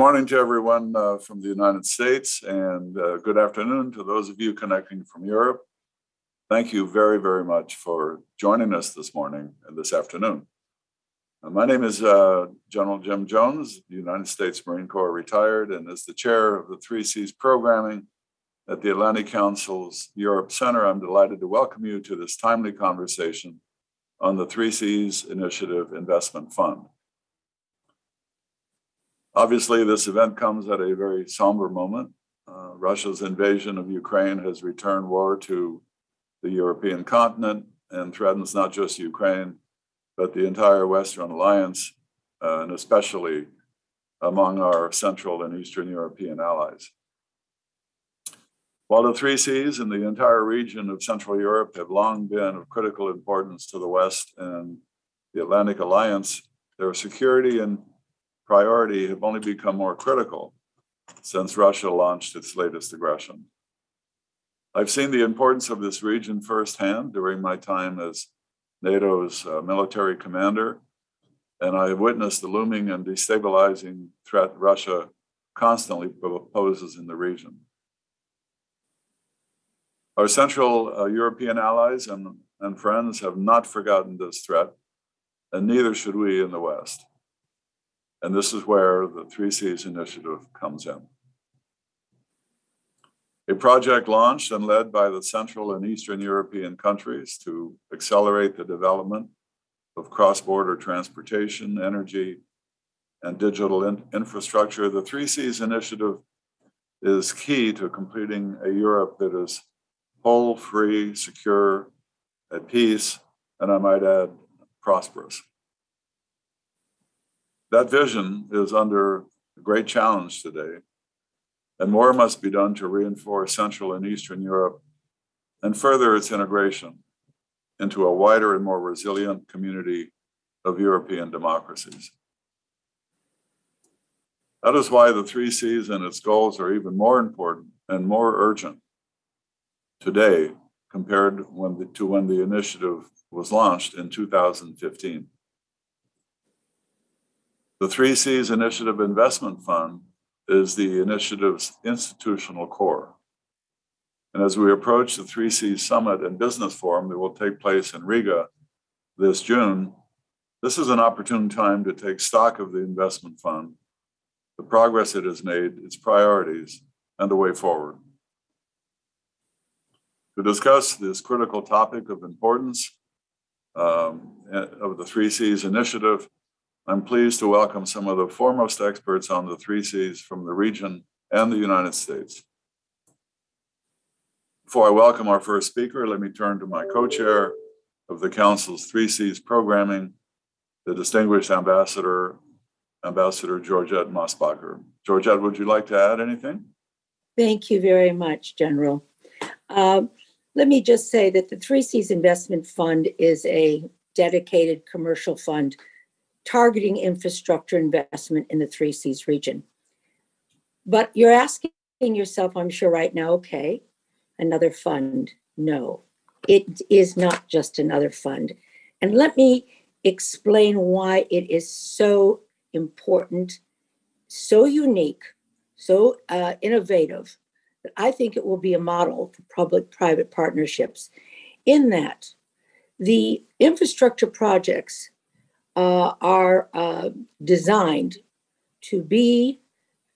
Good morning to everyone uh, from the United States, and uh, good afternoon to those of you connecting from Europe. Thank you very, very much for joining us this morning and this afternoon. Uh, my name is uh, General Jim Jones, United States Marine Corps retired, and as the chair of the Three Seas programming at the Atlantic Council's Europe Center, I'm delighted to welcome you to this timely conversation on the Three Seas Initiative Investment Fund. Obviously, this event comes at a very somber moment. Uh, Russia's invasion of Ukraine has returned war to the European continent and threatens not just Ukraine, but the entire Western alliance, uh, and especially among our Central and Eastern European allies. While the three Seas and the entire region of Central Europe have long been of critical importance to the West and the Atlantic Alliance, their security and priority have only become more critical since Russia launched its latest aggression. I've seen the importance of this region firsthand during my time as NATO's uh, military commander, and I have witnessed the looming and destabilizing threat Russia constantly poses in the region. Our Central uh, European allies and, and friends have not forgotten this threat, and neither should we in the West. And this is where the Three Seas Initiative comes in. A project launched and led by the Central and Eastern European countries to accelerate the development of cross border transportation, energy, and digital in- infrastructure. The Three Seas Initiative is key to completing a Europe that is whole, free, secure, at peace, and I might add, prosperous. That vision is under great challenge today, and more must be done to reinforce Central and Eastern Europe and further its integration into a wider and more resilient community of European democracies. That is why the three Seas and its goals are even more important and more urgent today compared when the, to when the initiative was launched in 2015. The Three Seas Initiative Investment Fund is the initiative's institutional core. And as we approach the Three Seas Summit and Business Forum that will take place in Riga this June, this is an opportune time to take stock of the investment fund, the progress it has made, its priorities, and the way forward. To discuss this critical topic of importance um, of the Three Seas Initiative, I'm pleased to welcome some of the foremost experts on the Three Seas from the region and the United States. Before I welcome our first speaker, let me turn to my co-chair of the Council's Three Seas programming, the distinguished ambassador, Ambassador Georgette Mosbacher. Georgette, would you like to add anything? Thank you very much, General. Uh, let me just say that the Three Seas Investment Fund is a dedicated commercial fund targeting infrastructure investment in the Three Seas region. But you're asking yourself, I'm sure right now, okay, another fund. No, it is not just another fund. And let me explain why it is so important, so unique, so uh, innovative, that I think it will be a model for public private partnerships in that the infrastructure projects uh, are uh, designed to be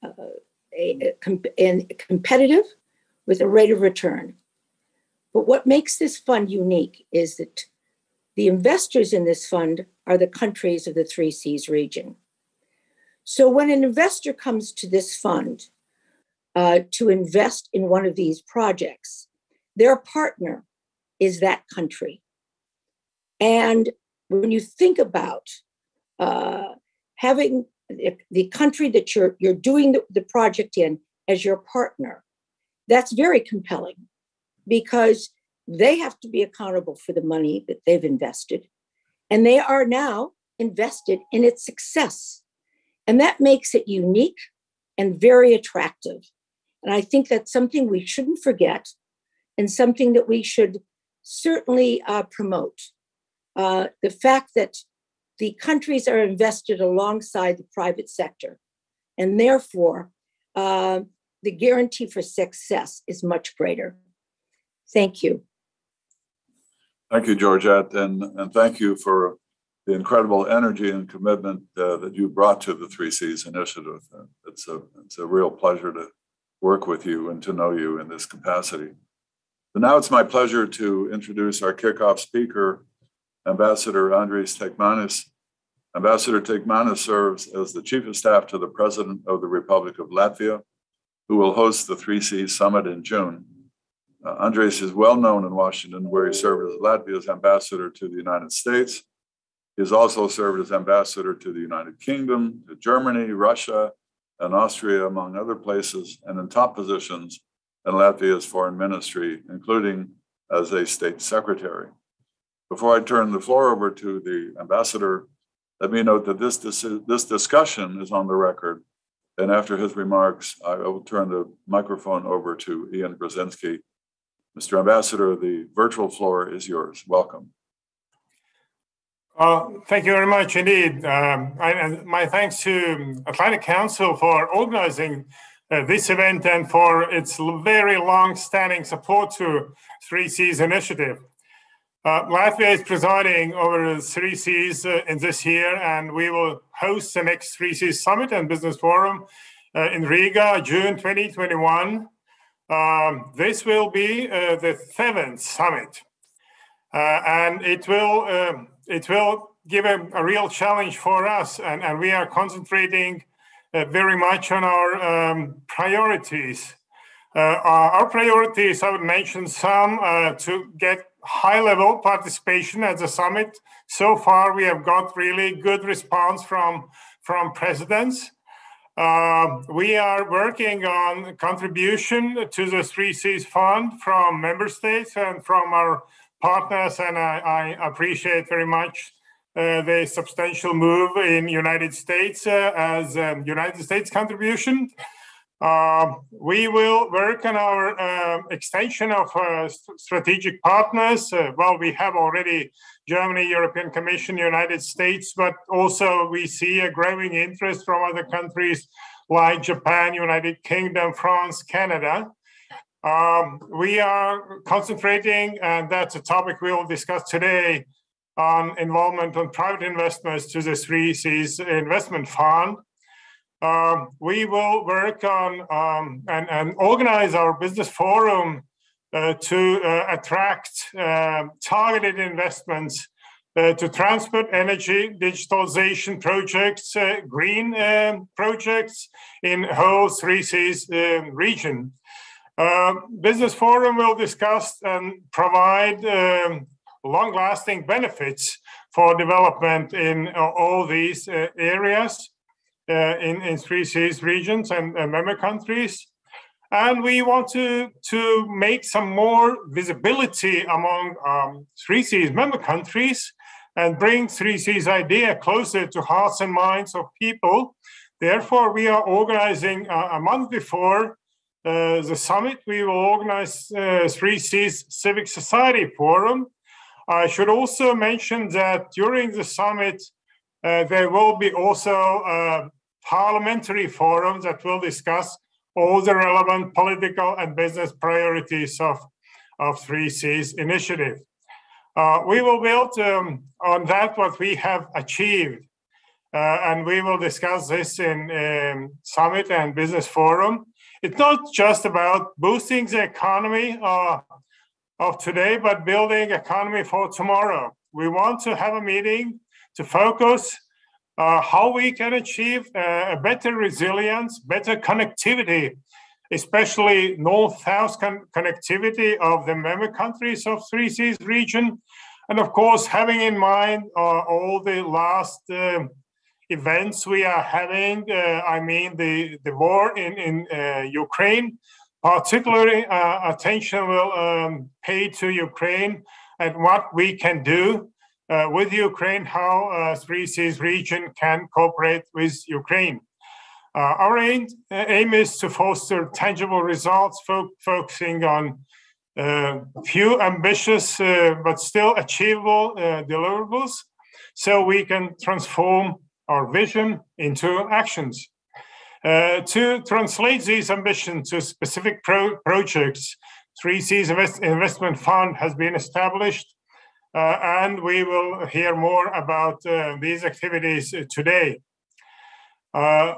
uh, a, a, competitive with a rate of return. But what makes this fund unique is that the investors in this fund are the countries of the Three Seas region. So when an investor comes to this fund, uh, to invest in one of these projects, their partner is that country. And when you think about uh, having the, the, country that you're you're doing the, the project in as your partner, that's very compelling because they have to be accountable for the money that they've invested, and they are now invested in its success, and that makes it unique and very attractive. And I think that's something we shouldn't forget and something that we should certainly uh, promote. Uh, the fact that the countries are invested alongside the private sector And therefore, uh, the guarantee for success is much greater. Thank you. Thank you, Georgette, and, and thank you for the incredible energy and commitment uh, that you brought to the Three Seas Initiative. Uh, It's a, it's a real pleasure to work with you and to know you in this capacity. But now it's my pleasure to introduce our kickoff speaker, Ambassador Andris Teikmanis. Ambassador Tekmanis serves as the Chief of Staff to the President of the Republic of Latvia, who will host the Three Seas Summit in June. Uh, Andris is well known in Washington, where he served as Latvia's ambassador to the United States. He has also served as ambassador to the United Kingdom, to Germany, Russia, and Austria, among other places, and in top positions in Latvia's foreign ministry, including as a state secretary. Before I turn the floor over to the ambassador, let me note that this, this, this discussion is on the record. And after his remarks, I will turn the microphone over to Ian Brzezinski. Mr. Ambassador, the virtual floor is yours. Welcome. Uh, thank you very much indeed. Um, and my thanks to Atlantic Council for organizing uh, this event and for its very long-standing support to Three Seas initiative. Uh, Latvia is presiding over the Three Seas uh, in this year, and we will host the next Three Seas Summit and Business Forum uh, in Riga, June 2021. Um, this will be uh, the seventh summit, and it will um, it will give a, a, real challenge for us, and, and we are concentrating uh, very much on our um, priorities. Uh, our, priorities, I would mention some uh, to get high level participation at the summit. So far, we have got really good response from, from presidents. Uh, we are working on contribution to the Three Seas fund from member states and from our partners, and I, I appreciate very much uh, the substantial move in United States uh, as um, United States contribution. Uh, we will work on our uh, extension of uh, st strategic partners. Uh, well, we have already Germany, European Commission, United States, but also we see a growing interest from other countries like Japan, United Kingdom, France, Canada. Um, we are concentrating, and that's a topic we will discuss today, on involvement on private investments to the three Seas investment fund. Um, we will work on um, and, and, organize our business forum uh, to uh, attract uh, targeted investments uh, to transport, energy, digitalization projects, uh, green um, projects in whole three Seas um, region. Business Forum will discuss and provide long-lasting benefits for development in uh, all these areas in, in three Seas regions and member countries. And we want to, to make some more visibility among um, three Seas member countries and bring three Seas idea closer to hearts and minds of people. Therefore, we are organizing uh, a month before uh, the summit, we will organize uh, Three Seas Civic Society Forum. I should also mention that during the summit, uh, there will be also a parliamentary forum that will discuss all the relevant political and business priorities of, of Three Seas initiative. Uh, we will build um, on that what we have achieved. Uh, and we will discuss this in um, summit and business forum it's not just about boosting the economy uh, of today, but building economy for tomorrow. We want to have a meeting to focus uh, how we can achieve uh, a better resilience, better connectivity, especially north-south con- connectivity of the member countries of Three Seas region, and of course having in mind uh, all the last uh, events we are having. Uh, I mean, the, the war in, in uh, Ukraine, particularly uh, attention will um, pay to Ukraine and what we can do uh, with Ukraine, how uh, Three Seas region can cooperate with Ukraine. Uh, our aim, aim is to foster tangible results, fo- focusing on uh, few ambitious uh, but still achievable uh, deliverables so we can transform our vision into actions. Uh, to translate these ambitions to specific pro- projects, Three Seas invest- investment fund has been established, uh, and we will hear more about uh, these activities today. Uh,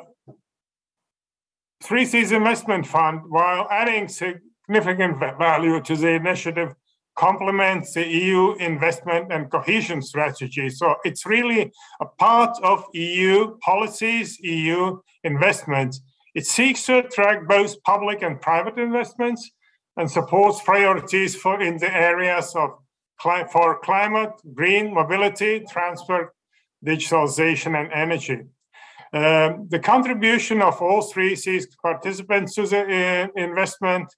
Three Seas investment fund, while adding significant value to the initiative, complements the EU investment and cohesion strategy. So it's really a part of EU policies, EU investments. It seeks to attract both public and private investments and supports priorities for in the areas of for climate, green mobility, transport, digitalization, and energy. Um, the contribution of all three Seas participants to the uh, investment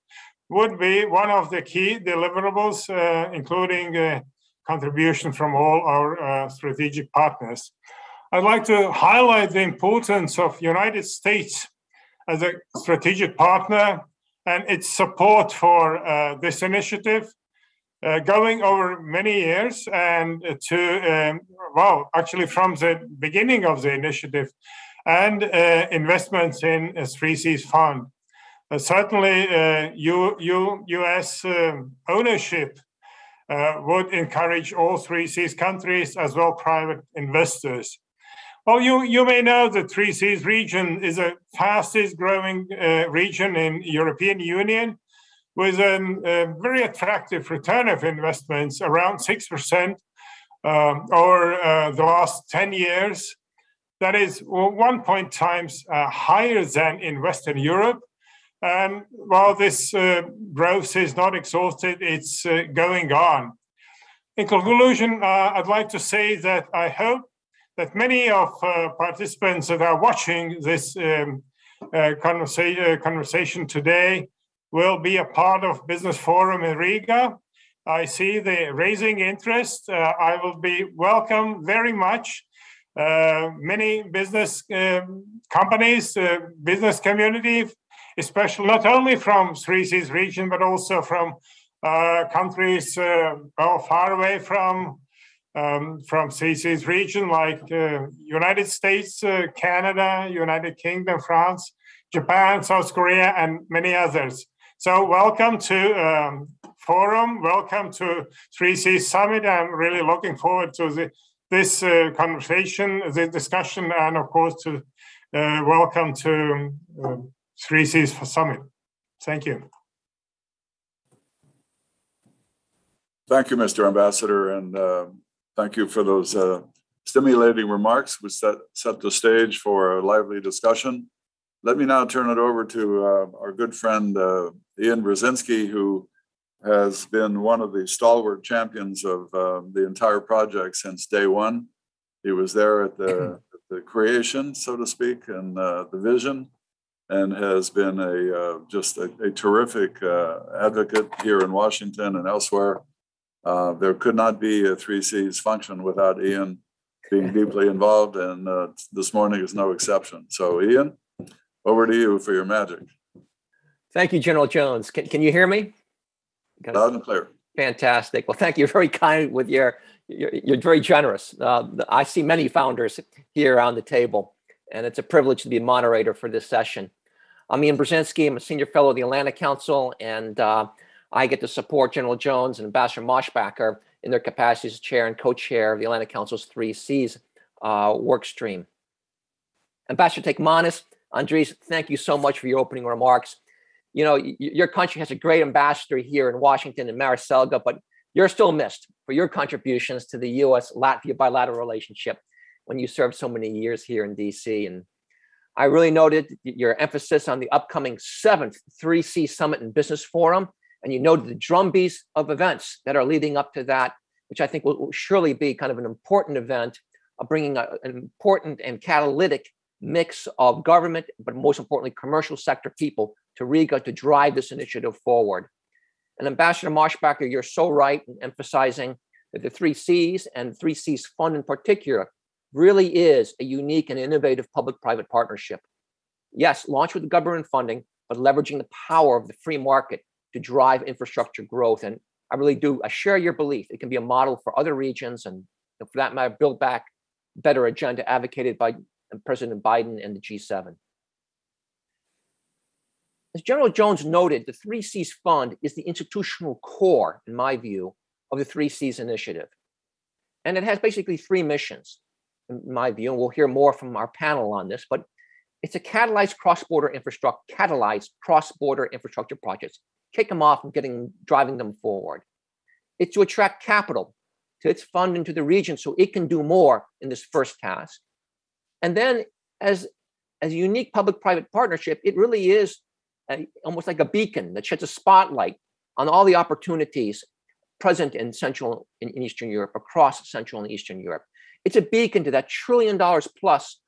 would be one of the key deliverables, uh, including uh, contribution from all our uh, strategic partners. I'd like to highlight the importance of United States as a strategic partner and its support for uh, this initiative. Uh, going over many years and to, um, well, actually from the beginning of the initiative and uh, investments in a Three Seas fund. Uh, certainly, uh, U, U, US um, ownership uh, would encourage all Three Seas countries as well private investors. Well, you, you may know the Three Seas region is the fastest growing uh, region in European Union with a very attractive return of investments around 6% um, over uh, the last 10 years. That is 1 point times uh, higher than in Western Europe. And while this uh, growth is not exhausted, it's uh, going on. In conclusion, uh, I'd like to say that I hope that many of uh, participants that are watching this um, conversa- conversation today will be a part of Business Forum in Riga. I see the raising interest. Uh, I will be welcome very much. Uh, many business um, companies, uh, business community, especially not only from Three Seas region, but also from uh, countries well, far away from um, from CC's region, like United States, Canada, United Kingdom, France, Japan, South Korea, and many others. So welcome to um, Forum, welcome to 3C Summit. I'm really looking forward to the, this uh, conversation, the discussion, and of course to uh, welcome to uh, 3C Summit. Thank you. Thank you, Mr. Ambassador, and uh, thank you for those uh, stimulating remarks which set, set the stage for a lively discussion. Let me now turn it over to uh, our good friend uh, Ian Brzezinski, who has been one of the stalwart champions of uh, the entire project since day one. He was there at the, at the creation, so to speak, and uh, the vision, and has been a uh, just a, a terrific uh, advocate here in Washington and elsewhere. there could not be a Three Seas function without Ian being deeply involved, and this morning is no exception. So, Ian. Over to you for your magic. Thank you, General Jones. Can, can you hear me? Loud and clear. Fantastic. Well, thank you. You're very kind with your, you're, you're very generous. Uh, I see many founders here around the table, and it's a privilege to be a moderator for this session. I'm Ian Brzezinski. I'm a senior fellow of the Atlantic Council, and uh, I get to support General Jones and Ambassador Mosbacher in their capacities as chair and co-chair of the Atlantic Council's three Seas uh, work stream. Ambassador Teikmanis Andris, thank you so much for your opening remarks. You know, your country has a great ambassador here in Washington and Maris Selga, but you're still missed for your contributions to the U.S. Latvia bilateral relationship when you served so many years here in D.C. And I really noted your emphasis on the upcoming seventh 3C Summit and Business Forum, and you noted the drumbeats of events that are leading up to that, which I think will, surely be kind of an important event of bringing a, an important and catalytic mix of government, but most importantly, commercial sector people to Riga to drive this initiative forward. And Ambassador Mosbacher, you're so right in emphasizing that the three Seas and three Seas fund in particular really is a unique and innovative public-private partnership. Yes, launch with government funding, but leveraging the power of the free market to drive infrastructure growth. And I really do, I share your belief. It can be a model for other regions and for that matter, build back better agenda advocated by President Biden and the G7. As General Jones noted, the Three Seas Fund is the institutional core, in my view, of the Three Seas initiative. And it has basically three missions, in my view, and we'll hear more from our panel on this, but it's a catalyzed cross-border infrastructure, catalyzed cross-border infrastructure projects, kick them off and getting driving them forward. It's to attract capital to its fund into the region so it can do more in this first task. And then as, as a unique public-private partnership, it really is a, almost like a beacon that sheds a spotlight on all the opportunities present in Central and Eastern Europe, across Central and Eastern Europe. It's a beacon to that trillion dollars plus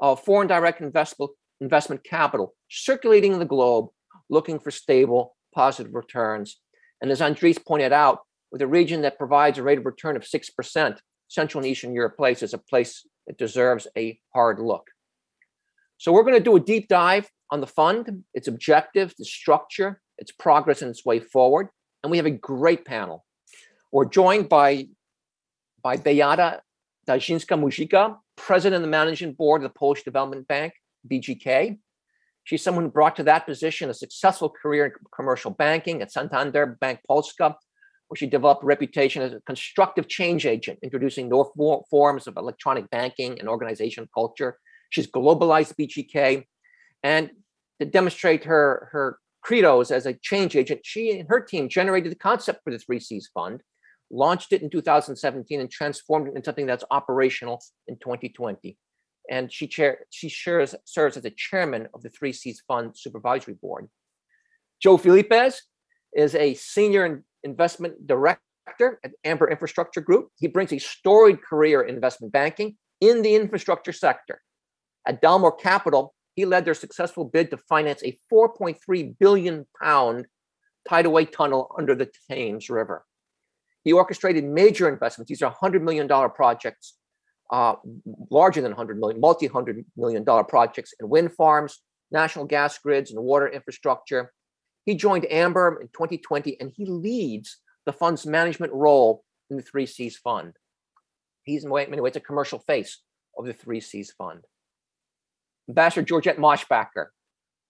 of foreign direct investment, investment capital circulating in the globe, looking for stable, positive returns. And as Andris pointed out, with a region that provides a rate of return of 6%, Central and Eastern Europe place is a place that deserves a hard look. So we're going to do a deep dive on the fund, its objectives, the structure, its progress and its way forward. And we have a great panel. We're joined by, by Beata Daszyńska-Muzyczka, president of the managing board of the Polish Development Bank, BGK. She's someone who brought to that position a successful career in commercial banking at Santander Bank Polska, where she developed a reputation as a constructive change agent, introducing new forms of electronic banking and organization culture. She's globalized BGK. And to demonstrate her, her credos as a change agent, she and her team generated the concept for the Three Seas Fund, launched it in 2017 and transformed it into something that's operational in 2020. And she chair she shares, serves as the chairman of the Three Seas Fund Supervisory Board. Joe Phillips is a senior investment director at Amber Infrastructure Group. He brings a storied career in investment banking in the infrastructure sector. At Dalmore Capital, he led their successful bid to finance a 4.3 billion pound tideway tunnel under the Thames River. He orchestrated major investments. These are $100 million projects, uh, larger than 100 million, multi-hundred million dollar projects in wind farms, national gas grids, and water infrastructure. He joined Amber in 2020, and he leads the fund's management role in the Three Seas Fund. He's in many ways a commercial face of the Three Seas Fund. Ambassador Georgette Mosbacher,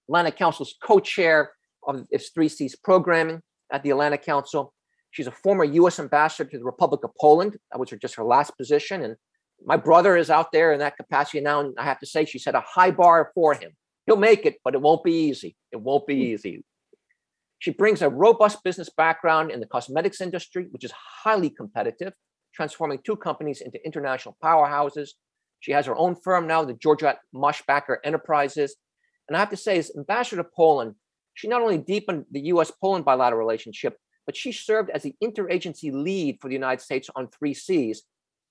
Atlantic Council's co-chair of its Three Seas programming at the Atlantic Council, She's a former U.S. ambassador to the Republic of Poland. That was her, just her last position. And my brother is out there in that capacity now. And I have to say, she set a high bar for him. He'll make it, but it won't be easy. It won't be hmm. easy. She brings a robust business background in the cosmetics industry, which is highly competitive, transforming two companies into international powerhouses. She has her own firm now, the Georgette Mosbacher Enterprises. And I have to say, as ambassador to Poland, she not only deepened the US Poland bilateral relationship, but she served as the interagency lead for the United States on three Seas,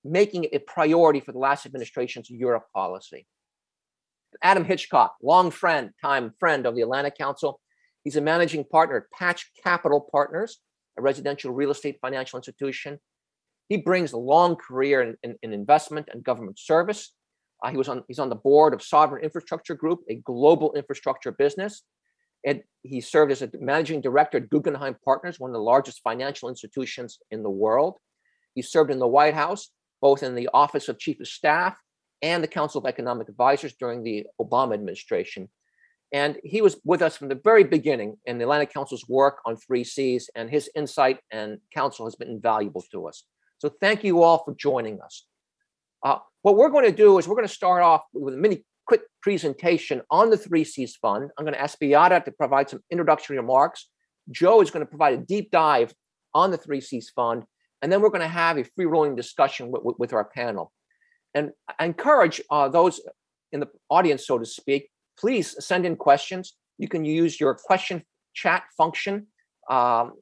making it a priority for the last administration's Europe policy. Adam Hitchcock, long friend, time friend of the Atlantic Council. He's a managing partner at Patch Capital Partners, a residential real estate financial institution. He brings a long career in, in, in investment and government service. Uh, he was on, he's on the board of Sovereign Infrastructure Group, a global infrastructure business. And he served as a managing director at Guggenheim Partners, one of the largest financial institutions in the world. He served in the White House, both in the Office of Chief of Staff and the Council of Economic Advisors during the Obama administration. And he was with us from the very beginning in the Atlantic Council's work on three Seas, and his insight and counsel has been invaluable to us. So thank you all for joining us. Uh, what we're going to do is we're going to start off with a mini quick presentation on the Three Seas Fund. I'm going to ask Beata to provide some introductory remarks. Joe is going to provide a deep dive on the Three Seas Fund, and then we're going to have a free rolling discussion with, with, with, our panel. And I encourage uh, those in the audience, so to speak, please send in questions. You can use your question chat function um,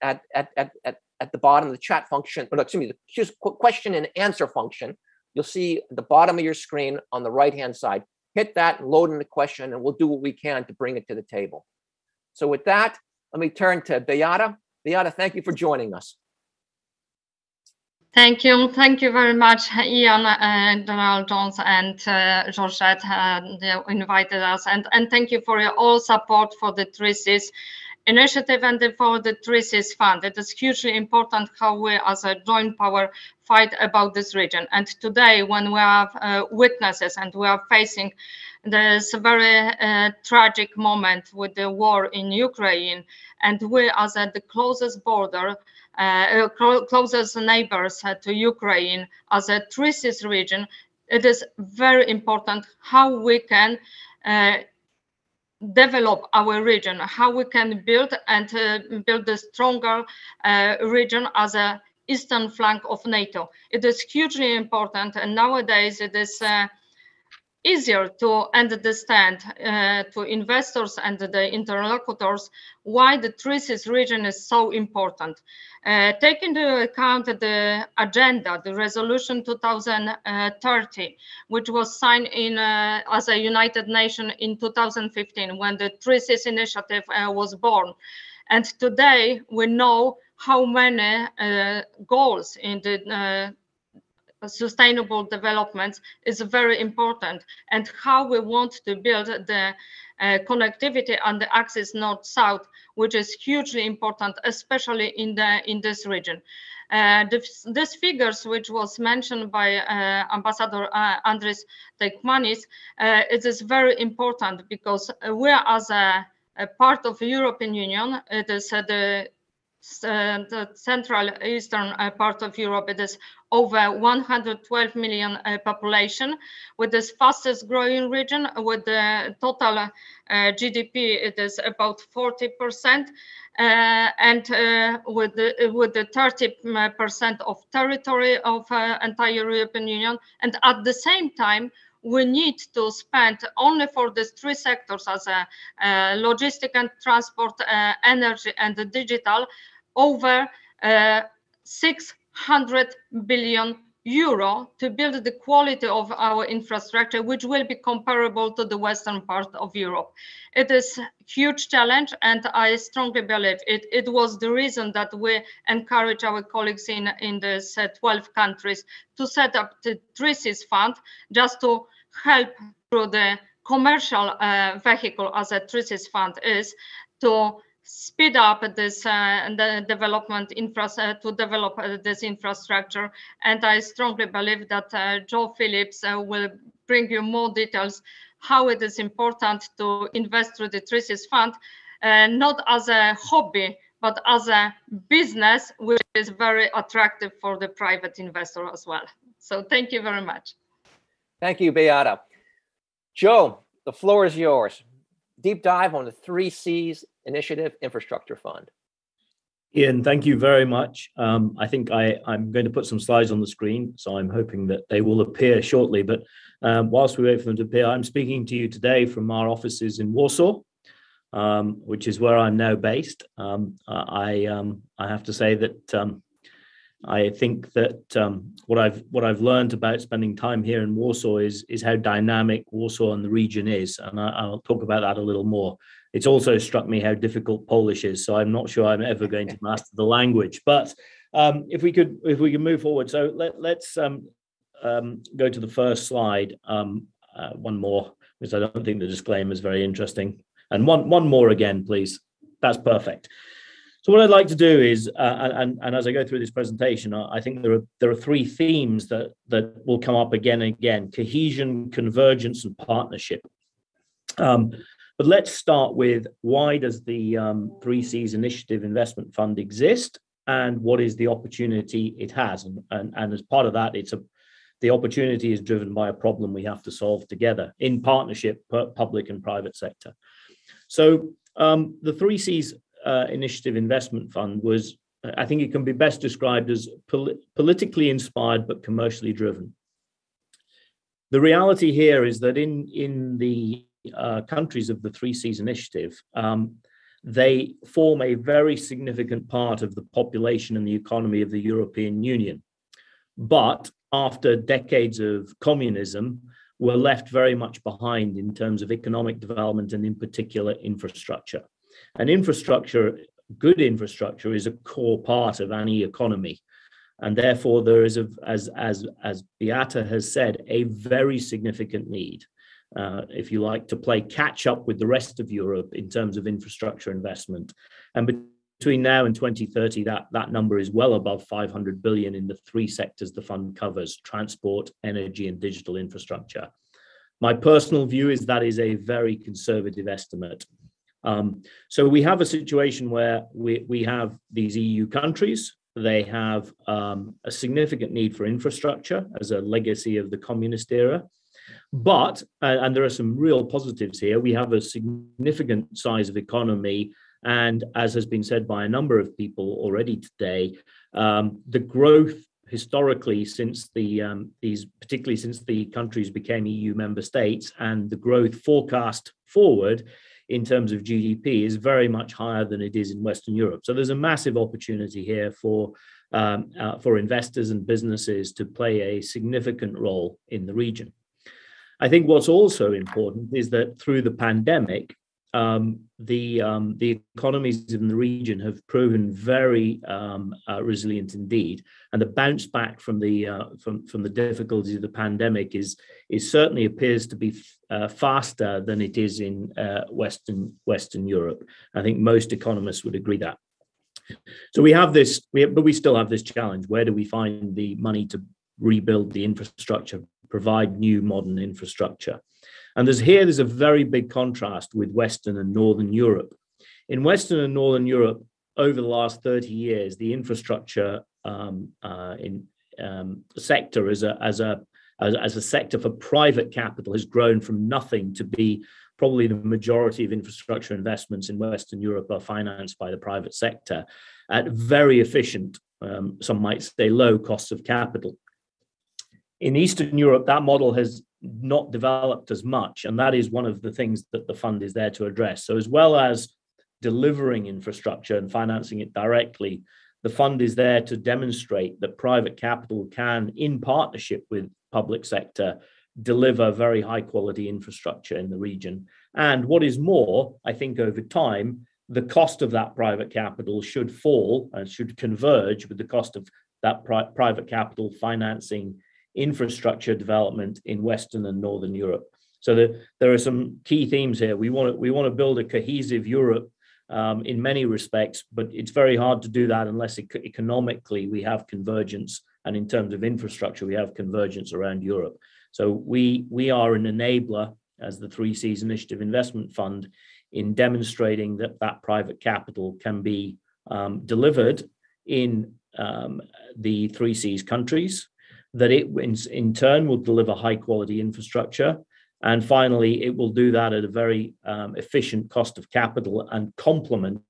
at, at, at, at, at the bottom of the chat function, or excuse me, the question and answer function you'll see the bottom of your screen on the right-hand side. Hit that and load in the question, and we'll do what we can to bring it to the table. So with that, let me turn to Beata. Beata, thank you for joining us. Thank you. Thank you very much, Ian, uh, General Jones, and uh, Georgette uh, invited us. And, and thank you for your all support for the Seas initiative and for the Seas Fund. It is hugely important how we as a joint power fight about this region. And today, when we have uh, witnesses and we are facing this very uh, tragic moment with the war in Ukraine, and we as at the closest border, uh, closest neighbors uh, to Ukraine as a Seas region, it is very important how we can uh, develop our region, how we can build and uh, build a stronger uh, region as a eastern flank of NATO. It is hugely important, and nowadays it is uh, easier to understand uh, to investors and the interlocutors why the Seas region is so important. Uh, take into account the agenda, the resolution 2030, which was signed in uh, as a United Nations in 2015 when the Three Seas Initiative uh, was born. And today we know how many uh, goals in the uh, sustainable development is very important and how we want to build the uh, connectivity on the axis north-south, which is hugely important, especially in the in this region. Uh, this, these figures, which was mentioned by uh, Ambassador uh, Andris Teikmanis, uh, it is very important because we as a, a, part of European Union, it is uh, the uh, the central eastern part of Europe, it is over 112 million uh, population with this fastest growing region with the total uh, GDP it is about 40 percent uh, and uh, with the with the 30 percent of territory of entire European Union. And at the same time we need to spend only for these three sectors as a, logistic and transport, energy and digital over uh, 600 billion euro to build the quality of our infrastructure, which will be comparable to the western part of Europe. It is huge challenge, and I strongly believe it, it was the reason that we encourage our colleagues in, in these uh, 12 countries to set up the Seas Fund just to help through the commercial uh, vehicle as a Seas Fund is to speed up this uh, the development infra uh, to develop uh, this infrastructure. And I strongly believe that uh, Joe Phillips will bring you more details how it is important to invest through the Seas Fund, not as a hobby, but as a business, which is very attractive for the private investor as well. So thank you very much. Thank you, Beata. Joe, the floor is yours. Deep dive on the Three Seas Initiative Infrastructure Fund. Ian, thank you very much. Um, I think I, I'm going to put some slides on the screen, so I'm hoping that they will appear shortly. But um, whilst we wait for them to appear, I'm speaking to you today from our offices in Warsaw, um, which is where I'm now based. Um, I um, I have to say that um, I think that what I've what I've learned about spending time here in Warsaw is is how dynamic Warsaw and the region is, and I, will talk about that a little more. It's also struck me how difficult Polish is, so I'm not sure I'm ever going to master the language. But um, if we could if we can move forward, so let, let's um, um go to the first slide. Um, uh, one more, because I don't think the disclaimer is very interesting, and one one more again, please. That's perfect. So what I'd like to do is, uh, and, and as I go through this presentation, I think there are there are three themes that that will come up again and again: cohesion, convergence, and partnership. Um, but let's start with why does the um, Three Seas Initiative Investment Fund exist, and what is the opportunity it has? And, and, and as part of that, it's a the opportunity is driven by a problem we have to solve together in partnership, public and private sector. So um, the Three Seas uh, Initiative Investment Fund was, I think it can be best described as pol- politically inspired but commercially driven. The reality here is that in, in the uh, countries of the Three Seas Initiative, um, they form a very significant part of the population and the economy of the European Union. But after decades of communism, we were left very much behind in terms of economic development and, in particular, infrastructure. And infrastructure, good infrastructure, is a core part of any economy. And therefore, there is, a, as, as, as Beata has said, a very significant need uh, if you like, to play catch up with the rest of Europe in terms of infrastructure investment. And between now and 2030, that, that number is well above 500 billion in the three sectors the fund covers transport, energy, and digital infrastructure. My personal view is that is a very conservative estimate. Um, so we have a situation where we, we have these EU countries. They have um, a significant need for infrastructure as a legacy of the communist era. But, uh, and there are some real positives here, we have a significant size of economy. And as has been said by a number of people already today, um, the growth historically since the um, these particularly since the countries became EU member states and the growth forecast forward in terms of GDP is very much higher than it is in Western Europe. So there's a massive opportunity here for um, uh, for investors and businesses to play a significant role in the region. I think what's also important is that through the pandemic, um, the um, the economies in the region have proven very um, uh, resilient indeed, and the bounce back from the uh, from from the difficulties of the pandemic is is certainly appears to be uh, faster than it is in uh, Western Western Europe. I think most economists would agree that. So we have this, we have, but we still have this challenge. Where do we find the money to rebuild the infrastructure, provide new modern infrastructure? And there's here, there's a very big contrast with Western and Northern Europe. In Western and Northern Europe, over the last 30 years, the infrastructure um, uh, in um, sector as a, as, a, as, as a sector for private capital has grown from nothing to be probably the majority of infrastructure investments in Western Europe are financed by the private sector at very efficient, um, some might say low costs of capital. In Eastern Europe, that model has not developed as much. And that is one of the things that the fund is there to address. So, as well as delivering infrastructure and financing it directly, the fund is there to demonstrate that private capital can, in partnership with public sector, deliver very high quality infrastructure in the region. And what is more, I think over time, the cost of that private capital should fall and should converge with the cost of that pri- private capital financing infrastructure development in Western and Northern Europe. So the, there are some key themes here. We want to we want to build a cohesive Europe um, in many respects, but it's very hard to do that unless it, economically we have convergence, and in terms of infrastructure we have convergence around Europe. So we we are an enabler as the Three Seas Initiative Investment Fund in demonstrating that that private capital can be um, delivered in um, the Three Seas countries that it in, in turn will deliver high quality infrastructure. And finally, it will do that at a very um, efficient cost of capital and complement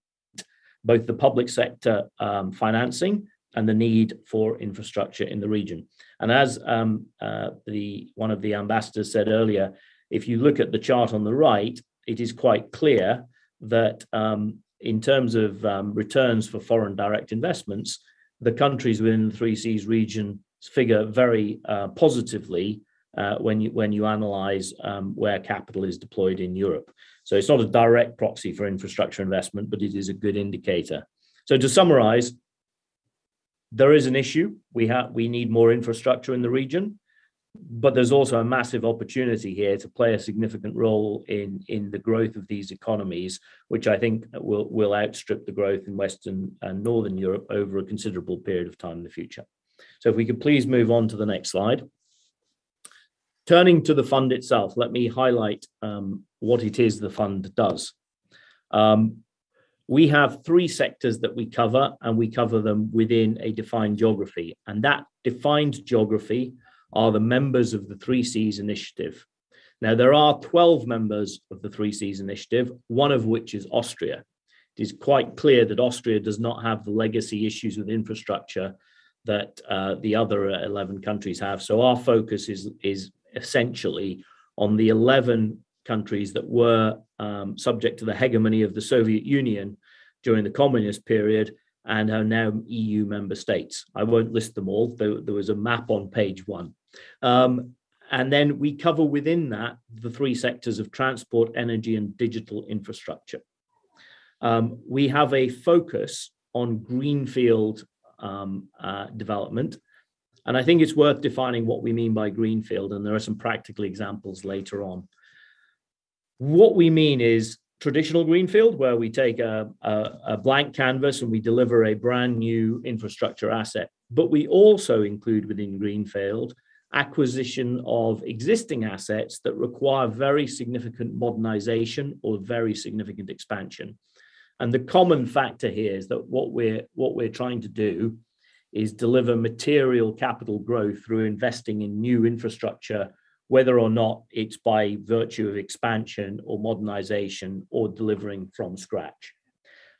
both the public sector um, financing and the need for infrastructure in the region. And as um, uh, the one of the ambassadors said earlier, if you look at the chart on the right, it is quite clear that um, in terms of um, returns for foreign direct investments, the countries within the Three Seas region figure very uh, positively uh, when you when you analyze um, where capital is deployed in Europe. So it's not a direct proxy for infrastructure investment, but it is a good indicator. So to summarize, there is an issue. We have we need more infrastructure in the region, but there's also a massive opportunity here to play a significant role in in the growth of these economies, which I think will will outstrip the growth in Western and Northern Europe over a considerable period of time in the future. So if we could please move on to the next slide. Turning to the fund itself, let me highlight um, what it is the fund does. Um, we have three sectors that we cover, and we cover them within a defined geography. And that defined geography are the members of the Three Seas Initiative. Now, there are 12 members of the Three Seas Initiative, one of which is Austria. It is quite clear that Austria does not have the legacy issues with infrastructure that uh, the other 11 countries have. So our focus is is essentially on the 11 countries that were um, subject to the hegemony of the Soviet Union during the communist period and are now EU member states. I won't list them all. There, there was a map on page one. Um, and then we cover within that the three sectors of transport, energy, and digital infrastructure. Um, we have a focus on greenfield um, uh, development. And I think it's worth defining what we mean by greenfield, and there are some practical examples later on. What we mean is traditional greenfield, where we take a, a, a blank canvas and we deliver a brand new infrastructure asset. But we also include within greenfield acquisition of existing assets that require very significant modernization or very significant expansion. And the common factor here is that what we're what we're trying to do is deliver material capital growth through investing in new infrastructure, whether or not it's by virtue of expansion or modernization or delivering from scratch.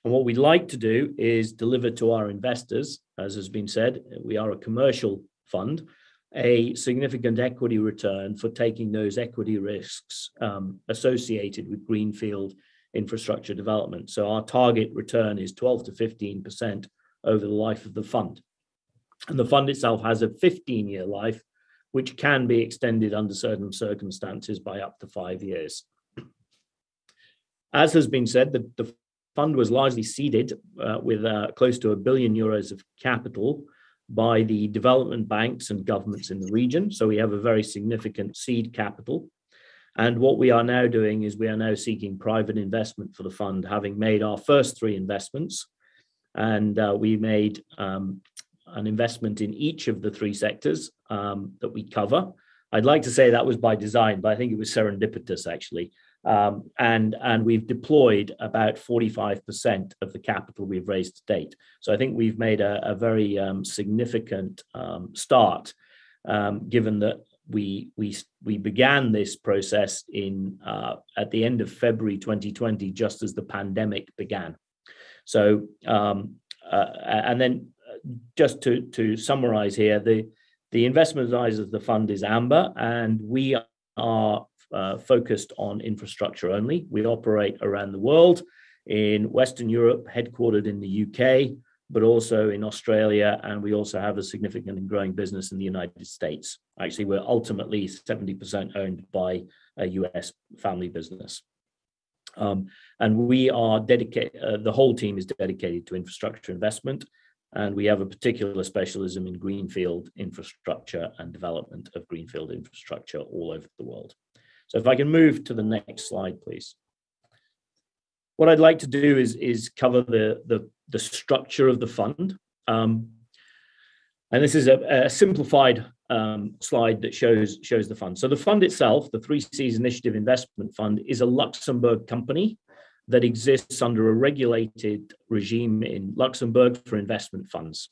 And what we'd like to do is deliver to our investors, as has been said, we are a commercial fund, a significant equity return for taking those equity risks um, associated with greenfield infrastructure development. So our target return is 12 to 15% over the life of the fund. And the fund itself has a 15 year life, which can be extended under certain circumstances by up to five years. As has been said, the, the fund was largely seeded uh, with uh, close to a billion euros of capital by the development banks and governments in the region. So we have a very significant seed capital. And what we are now doing is we are now seeking private investment for the fund, having made our first three investments. And uh, we made um, an investment in each of the three sectors um, that we cover. I'd like to say that was by design, but I think it was serendipitous actually. Um, and and we've deployed about 45% of the capital we've raised to date. So I think we've made a, a very um, significant um, start, um, given that we we we began this process in uh, at the end of February 2020, just as the pandemic began. So um, uh, and then uh, just to to summarize here, the the investment advisor of the fund is Amber, and we are uh, focused on infrastructure only. We operate around the world in Western Europe, headquartered in the UK, but also in Australia, and we also have a significant and growing business in the United States. Actually, we're ultimately 70% owned by a US family business. Um, and we are dedicated, uh, the whole team is dedicated to infrastructure investment, and we have a particular specialism in greenfield infrastructure and development of greenfield infrastructure all over the world. So if I can move to the next slide, please. What I'd like to do is, is cover the, the, the structure of the fund. Um, and this is a, a simplified um, slide that shows, shows the fund. So the fund itself, the Three Seas Initiative Investment Fund, is a Luxembourg company that exists under a regulated regime in Luxembourg for investment funds.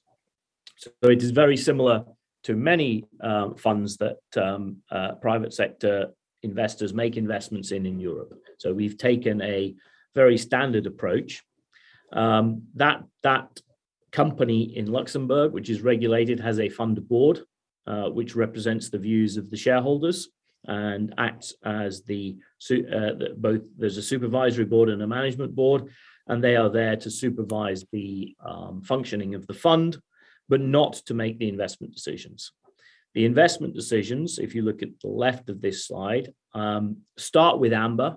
So it is very similar to many uh, funds that um, uh, private sector investors make investments in in Europe. So we've taken a very standard approach. Um, that that company in Luxembourg, which is regulated, has a fund board uh, which represents the views of the shareholders and acts as the, uh, the, both there's a supervisory board and a management board, and they are there to supervise the um, functioning of the fund, but not to make the investment decisions. The investment decisions, if you look at the left of this slide, um, start with Amber.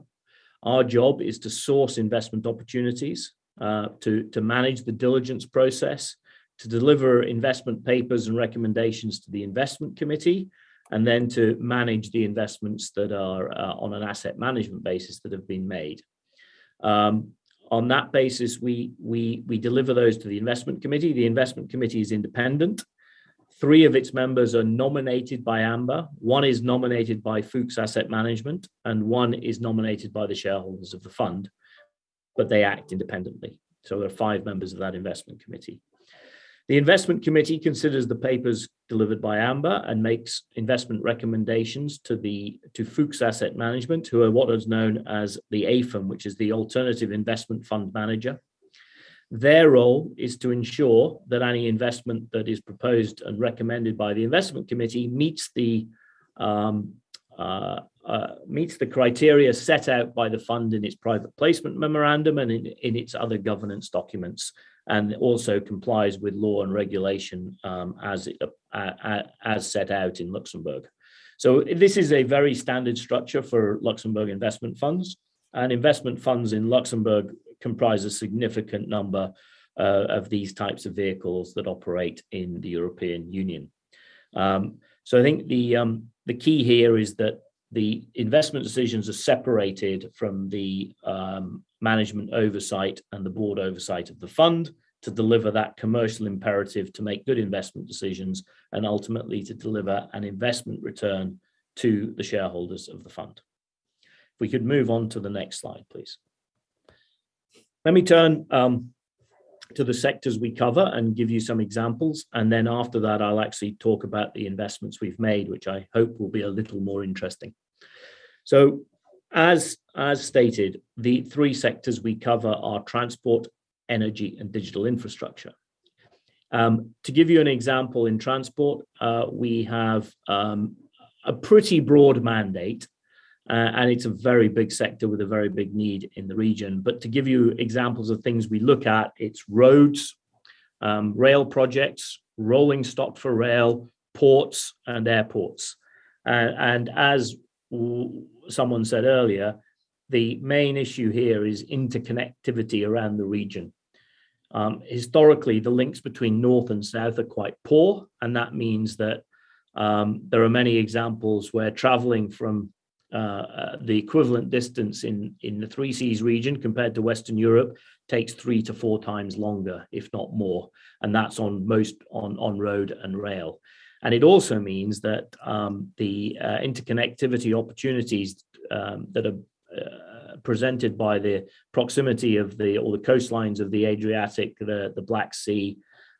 Our job is to source investment opportunities, uh, to, to manage the diligence process, to deliver investment papers and recommendations to the investment committee, and then to manage the investments that are uh, on an asset management basis that have been made. Um, on that basis, we, we, we deliver those to the investment committee. The investment committee is independent Three of its members are nominated by Amber. One is nominated by Fuchs Asset Management, and one is nominated by the shareholders of the fund, but they act independently. So there are five members of that investment committee. The investment committee considers the papers delivered by Amber and makes investment recommendations to the to Fuchs Asset Management, who are what is known as the AIFM, which is the Alternative Investment Fund Manager. Their role is to ensure that any investment that is proposed and recommended by the investment committee meets the um, uh, uh, meets the criteria set out by the fund in its private placement memorandum and in, in its other governance documents, and also complies with law and regulation um, as it, uh, as set out in Luxembourg. So this is a very standard structure for Luxembourg investment funds, and investment funds in Luxembourg comprise a significant number uh, of these types of vehicles that operate in the European Union. Um, so I think the um, the key here is that the investment decisions are separated from the um, management oversight and the board oversight of the fund to deliver that commercial imperative to make good investment decisions and ultimately to deliver an investment return to the shareholders of the fund. If we could move on to the next slide, please. Let me turn um, to the sectors we cover and give you some examples. And then after that, I'll actually talk about the investments we've made, which I hope will be a little more interesting. So as, as stated, the three sectors we cover are transport, energy, and digital infrastructure. Um, to give you an example in transport, uh, we have um, a pretty broad mandate uh, and it's a very big sector with a very big need in the region. But to give you examples of things we look at, it's roads, um, rail projects, rolling stock for rail, ports, and airports. Uh, and as someone said earlier, the main issue here is interconnectivity around the region. Um, historically, the links between north and south are quite poor, and that means that um, there are many examples where traveling from uh, uh, the equivalent distance in, in the Three Seas region compared to Western Europe takes three to four times longer, if not more. And that's on most on, on road and rail. And it also means that um, the uh, interconnectivity opportunities um, that are uh, presented by the proximity of the or the coastlines of the Adriatic, the, the Black Sea,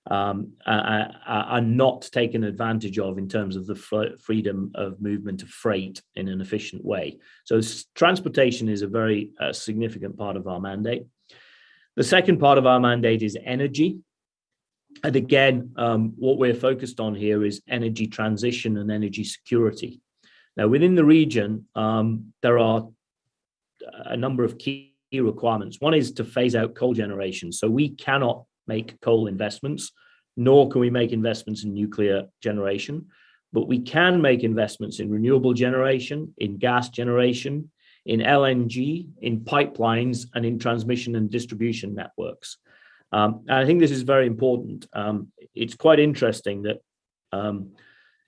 um, are, are, not taken advantage of in terms of the freedom of movement of freight in an efficient way. So transportation is a very uh, significant part of our mandate. The second part of our mandate is energy. And again, um, what we're focused on here is energy transition and energy security. Now, within the region, um, there are a number of key requirements. One is to phase out coal generation. So we cannot make coal investments, nor can we make investments in nuclear generation. But we can make investments in renewable generation, in gas generation, in LNG, in pipelines, and in transmission and distribution networks. Um, and I think this is very important. Um, it's quite interesting that um,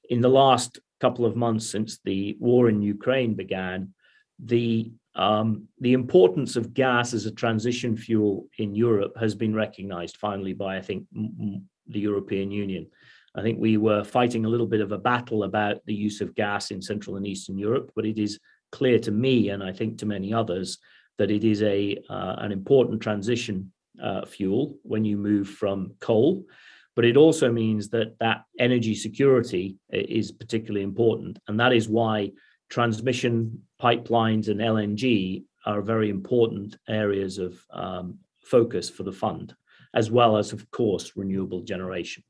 in the last couple of months since the war in Ukraine began, the um, the importance of gas as a transition fuel in Europe has been recognized finally by, I think, the European Union. I think we were fighting a little bit of a battle about the use of gas in Central and Eastern Europe, but it is clear to me, and I think to many others, that it is a uh, an important transition uh, fuel when you move from coal. But it also means that that energy security is particularly important, and that is why transmission pipelines and LNG are very important areas of um, focus for the fund, as well as, of course, renewable generation.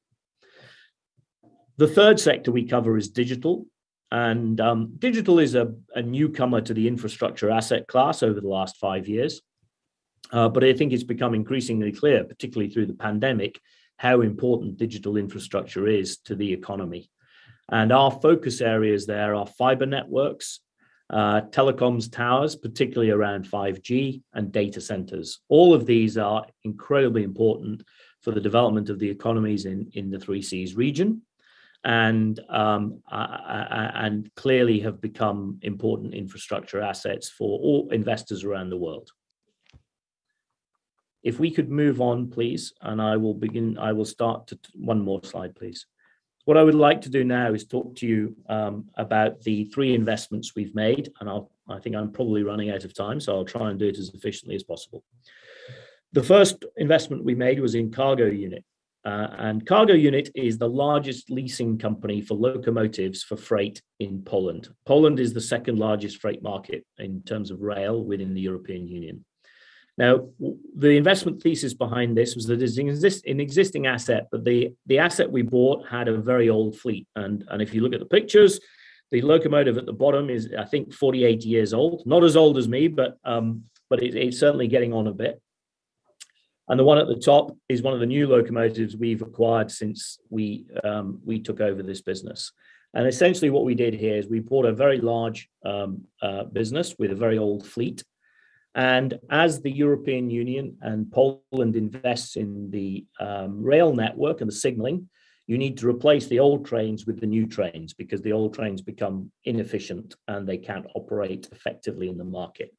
The third sector we cover is digital. And um, digital is a, a, newcomer to the infrastructure asset class over the last five years. Uh, but I think it's become increasingly clear, particularly through the pandemic, how important digital infrastructure is to the economy. And our focus areas there are fiber networks, uh, telecoms towers, particularly around 5G, and data centers. All of these are incredibly important for the development of the economies in, in the Three Seas region and um, and clearly have become important infrastructure assets for all investors around the world. If we could move on, please, and I will begin. I will start to one more slide, please. What I would like to do now is talk to you um, about the three investments we've made, and I'll, I think I'm probably running out of time, so I'll try and do it as efficiently as possible. The first investment we made was in Cargo Unit, uh, and Cargo Unit is the largest leasing company for locomotives for freight in Poland. Poland is the second largest freight market in terms of rail within the European Union. Now, the investment thesis behind this was that it's an existing asset, but the, the asset we bought had a very old fleet. And, and if you look at the pictures, the locomotive at the bottom is, I think, 48 years old. Not as old as me, but um, but it, it's certainly getting on a bit. And the one at the top is one of the new locomotives we've acquired since we um, we took over this business. And essentially, what we did here is we bought a very large um, uh, business with a very old fleet, and as the European Union and Poland invests in the um, rail network and the signaling, you need to replace the old trains with the new trains because the old trains become inefficient and they can't operate effectively in the market.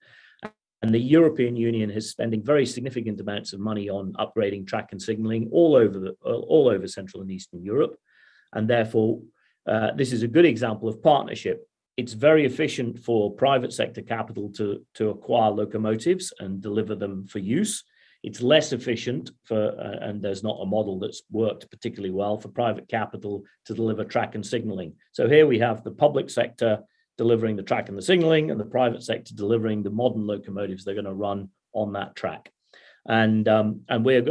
And the European Union is spending very significant amounts of money on upgrading track and signaling all over the, all over Central and Eastern Europe. And therefore, uh, this is a good example of partnership. It's very efficient for private sector capital to, to acquire locomotives and deliver them for use. It's less efficient for, uh, and there's not a model that's worked particularly well for private capital to deliver track and signaling. So here we have the public sector delivering the track and the signaling, and the private sector delivering the modern locomotives they're going to run on that track. And um, and we're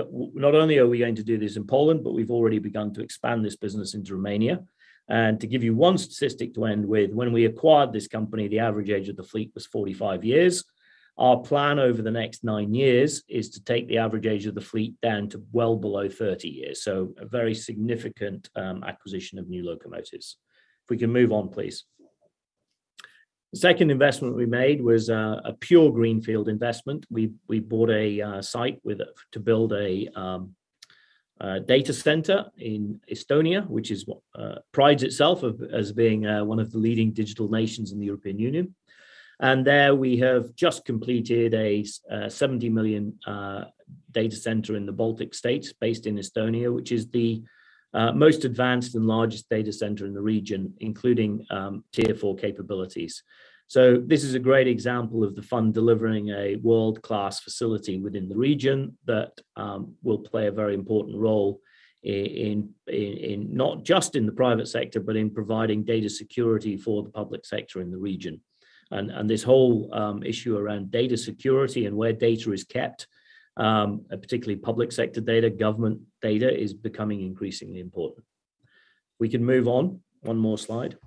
not only are we going to do this in Poland, but we've already begun to expand this business into Romania. And to give you one statistic to end with, when we acquired this company, the average age of the fleet was 45 years. Our plan over the next nine years is to take the average age of the fleet down to well below 30 years. So a very significant um, acquisition of new locomotives. If we can move on, please. The second investment we made was uh, a pure greenfield investment. We we bought a uh, site with to build a um, data center in Estonia, which is what uh, prides itself of, as being uh, one of the leading digital nations in the European Union. And there we have just completed a, a 70 million uh, data center in the Baltic states based in Estonia, which is the uh, most advanced and largest data center in the region, including um, tier four capabilities. So this is a great example of the fund delivering a world-class facility within the region that um, will play a very important role in, in, in not just in the private sector, but in providing data security for the public sector in the region. And, and this whole um, issue around data security and where data is kept um, particularly public sector data, government data is becoming increasingly important. We can move on, one more slide.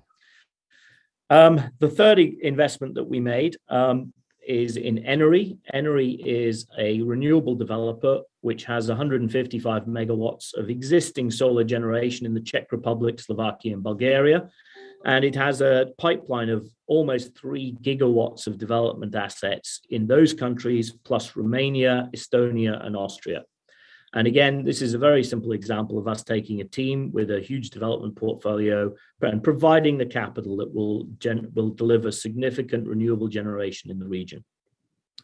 Um, the third investment that we made um, is in Enery. Enery is a renewable developer which has 155 megawatts of existing solar generation in the Czech Republic, Slovakia, and Bulgaria, and it has a pipeline of almost three gigawatts of development assets in those countries, plus Romania, Estonia, and Austria. And again, this is a very simple example of us taking a team with a huge development portfolio and providing the capital that will, gen- will deliver significant renewable generation in the region.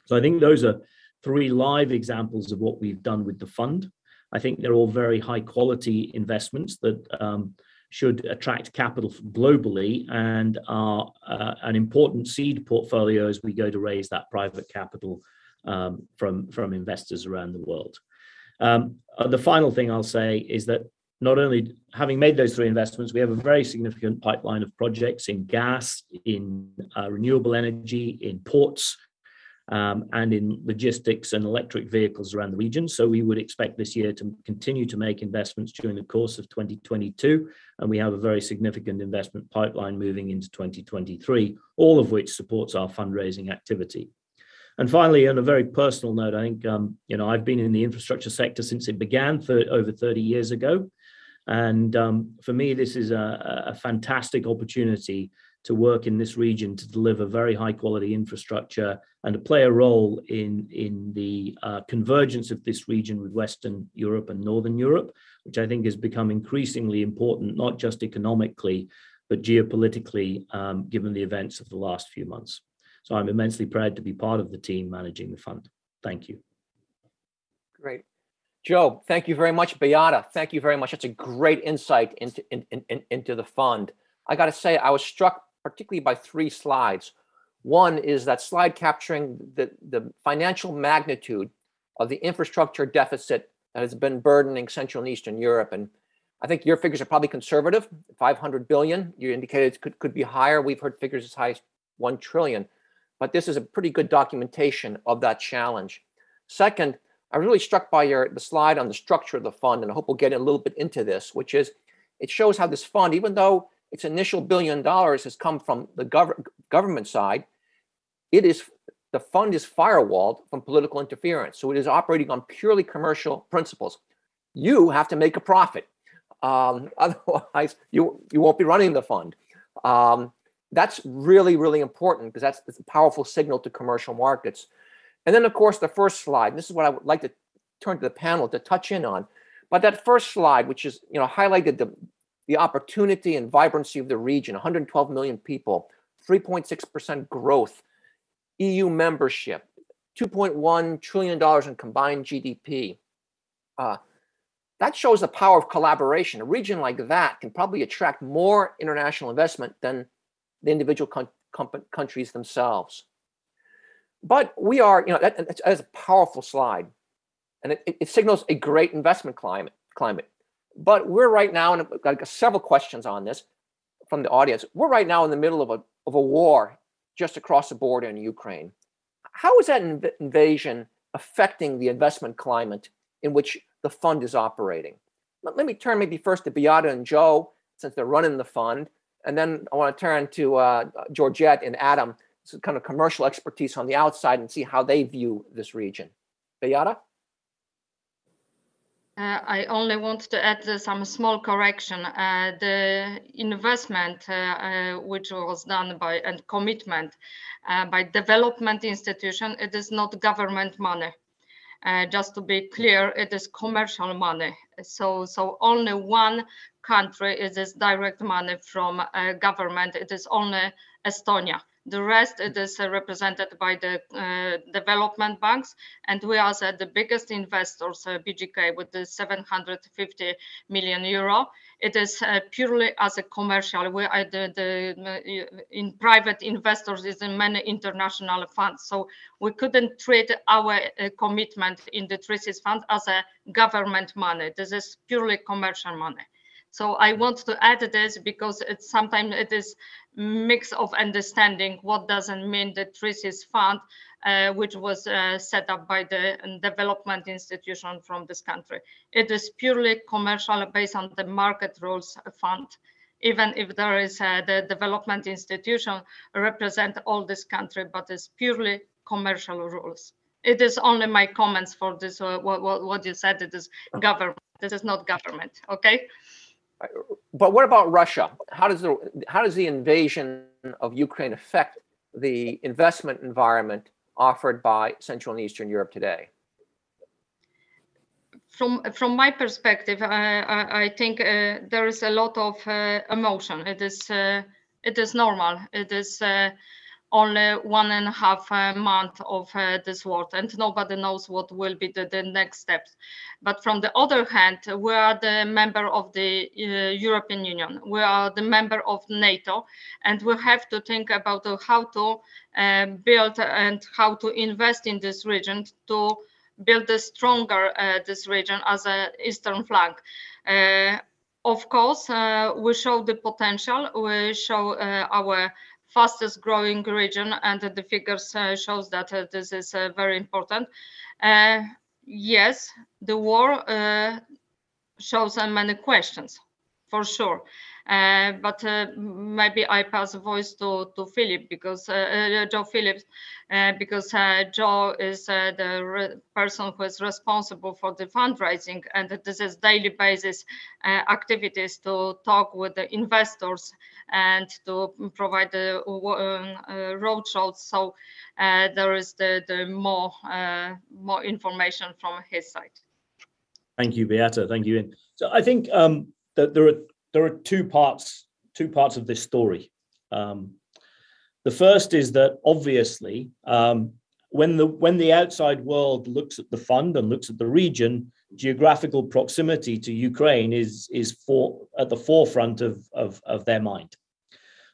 So I think those are three live examples of what we've done with the fund. I think they're all very high quality investments that um, should attract capital globally and are uh, an important seed portfolio as we go to raise that private capital um, from, from investors around the world. Um, uh, the final thing I'll say is that not only having made those three investments, we have a very significant pipeline of projects in gas, in uh, renewable energy, in ports, um, and in logistics and electric vehicles around the region. So we would expect this year to continue to make investments during the course of 2022. And we have a very significant investment pipeline moving into 2023, all of which supports our fundraising activity. And finally, on a very personal note, I think um, you know I've been in the infrastructure sector since it began for over 30 years ago, and um, for me, this is a, a fantastic opportunity to work in this region to deliver very high quality infrastructure and to play a role in, in the uh, convergence of this region with Western Europe and Northern Europe, which I think has become increasingly important, not just economically, but geopolitically, um, given the events of the last few months. So I'm immensely proud to be part of the team managing the fund. Thank you. Great. Joe, thank you very much. Beata, thank you very much. That's a great insight into, in, in, into the fund. I got to say, I was struck particularly by three slides. One is that slide capturing the, the financial magnitude of the infrastructure deficit that has been burdening Central and Eastern Europe. And I think your figures are probably conservative, 500 billion. You indicated it could, could be higher. We've heard figures as high as 1 trillion. But this is a pretty good documentation of that challenge. Second, I'm really struck by your the slide on the structure of the fund, and I hope we'll get a little bit into this, which is it shows how this fund, even though its initial billion dollars has come from the gov- government side. It is the fund is firewalled from political interference, so it is operating on purely commercial principles. You have to make a profit, um, otherwise you you won't be running the fund. Um, that's really really important because that's, that's a powerful signal to commercial markets. And then of course the first slide. This is what I would like to turn to the panel to touch in on. But that first slide, which is, you know, highlighted the, the opportunity and vibrancy of the region, 112 million people, 3.6% growth, EU membership, $2.1 trillion in combined GDP. Uh, that shows the power of collaboration. A region like that can probably attract more international investment than the individual countries themselves. But we are, you know, that, that is a powerful slide, and it, it, signals a great investment climate. Climate, but we're right now, and I've got several questions on this from the audience. We're right now in the middle of a of a war just across the border in Ukraine. How is that inv- invasion affecting the investment climate in which the fund is operating? Let, let me turn maybe first to Beata and Joe, since they're running the fund, and then I want to turn to uh, Georgette and Adam, some kind of commercial expertise on the outside, and see how they view this region. Beata? Uh, I only want to add uh, some small correction. Uh, the investment uh, uh, which was done by and commitment uh, by development institution, it is not government money. just to be clear, it is commercial money. So, so only one country it is direct money from government. It is only Estonia. The rest it is uh, represented by the uh, development banks, and we are the biggest investors, uh, BGK, with the 750 million euro. It is purely as a commercial. We are the, the in private investors is in many international funds, so we couldn't treat our commitment in the TRISIS fund as a government money. This is purely commercial money. So I want to add this because it's sometimes it is mix of understanding what doesn't mean the TRISIS fund, uh, which was uh, set up by the development institution from this country. It is purely commercial based on the market rules fund. Even if there is uh, the development institution represent all this country, but it's purely commercial rules. It is only my comments for this, uh, what, what you said, it is government. This is not government, okay? But what about Russia? How does the how does the invasion of Ukraine affect the investment environment offered by Central and Eastern Europe today? From from my perspective, I, I think uh, there is a lot of uh, emotion. It is uh, it is normal. It is uh, only one and a half uh, month of uh, this war and nobody knows what will be the, the, next steps. But from the other hand we are the member of the uh, european union. We are the member of nato and we have to think about uh, how to uh, build and how to invest in this region to build a stronger uh, this region as an eastern flank. Of course, uh, we show the potential. We show uh, our fastest growing region and the figures uh, shows that uh, this is uh, very important. yes, the war shows many questions for sure. Uh, but uh, maybe I pass the voice to, to Philip because uh, Joe Phillips, because Joe is the person who is responsible for the fundraising, and this is daily basis activities to talk with the investors and to provide the um, roadshows. So there is the, the more more information from his side. Thank you, Beata. Thank you. So I think um, that there are there are two parts two parts of this story. Um, the first is that obviously, um, when the when the outside world looks at the fund and looks at the region, geographical proximity to Ukraine is is for at the forefront of of, of their mind.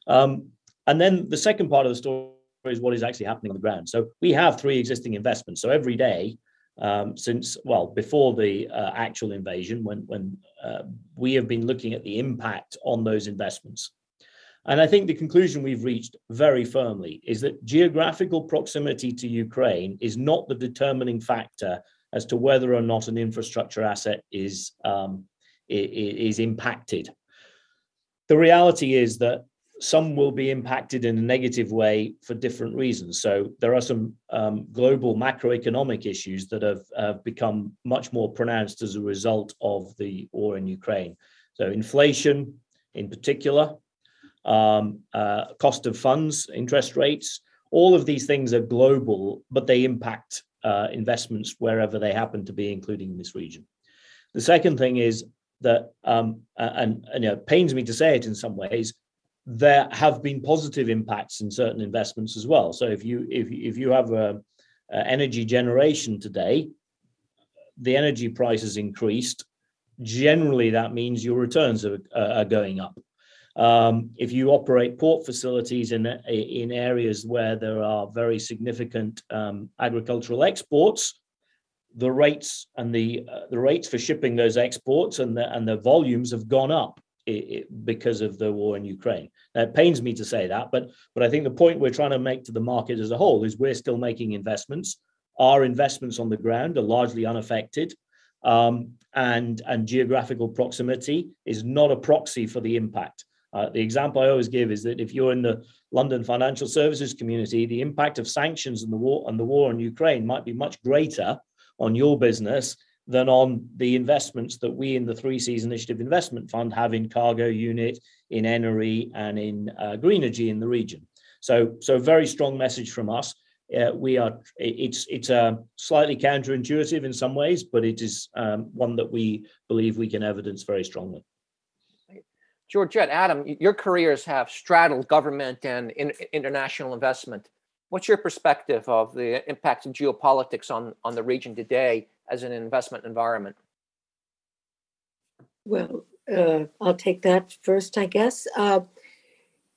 Um, and then the second part of the story is what is actually happening on the ground. So we have three existing investments. So every day um, since well before the uh, actual invasion when when uh, we have been looking at the impact on those investments. And i think the conclusion we've reached very firmly is that geographical proximity to ukraine is not the determining factor as to whether or not an infrastructure asset is um, is impacted. The reality is that some will be impacted in a negative way for different reasons. So there are some um, global macroeconomic issues that have, have become much more pronounced as a result of the war in Ukraine. So inflation, in particular, um, uh, cost of funds, interest rates, all of these things are global, but they impact uh, investments wherever they happen to be, including in this region. The second thing is that, um, and, and you know, it pains me to say it in some ways, there have been positive impacts in certain investments as well. So if you if if you have a, a energy generation today, the energy price has increased. Generally, that means your returns are, are going up. Um, if you operate port facilities in in areas where there are very significant um, agricultural exports, the rates and the uh, the rates for shipping those exports and the and the volumes have gone up because of the war in Ukraine. Now, it pains me to say that, but but I think the point we're trying to make to the market as a whole is we're still making investments. Our investments on the ground are largely unaffected, um, and and geographical proximity is not a proxy for the impact. Uh, the example I always give is that if you're in the London financial services community, the impact of sanctions and the war and the war in Ukraine might be much greater on your business than on the investments that we in the Three Seas Initiative Investment Fund have in cargo unit, in Enery, and in uh, Greenergy in the region. So, so very strong message from us. Uh, we are. It's it's uh, slightly counterintuitive in some ways, but it is um, one that we believe we can evidence very strongly. Georgette, Adam, your careers have straddled government and in, international investment. What's your perspective of the impacts of geopolitics on, on the region today as an investment environment? Well, uh, I'll take that first, I guess. Uh,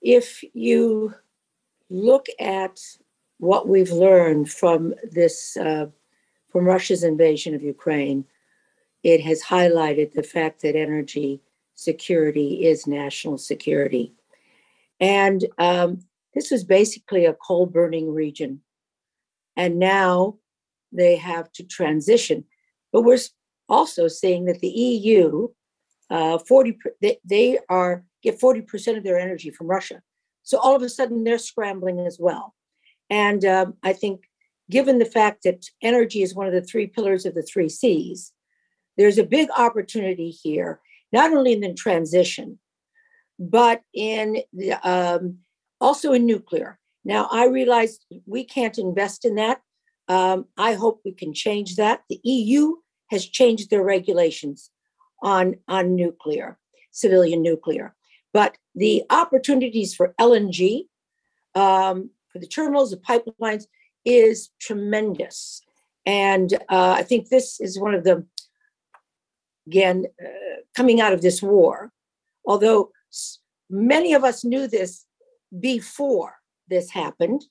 if you look at what we've learned from this, uh, from Russia's invasion of Ukraine, it has highlighted the fact that energy security is national security. And um, this was basically a coal burning region. And now they have to transition. But we're also seeing that the EU, uh, 40, they, they are get 40% of their energy from Russia. So all of a sudden they're scrambling as well. And um, I think given the fact that energy is one of the three pillars of the Three Seas, there's a big opportunity here, not only in the transition, but in the, um, also in nuclear. Now, I realize we can't invest in that um, I hope we can change that. The EU has changed their regulations on, on nuclear, civilian nuclear. But the opportunities for LNG, um, for the terminals, the pipelines, is tremendous. And uh, I think this is one of the, again, uh, coming out of this war, although many of us knew this before this happened,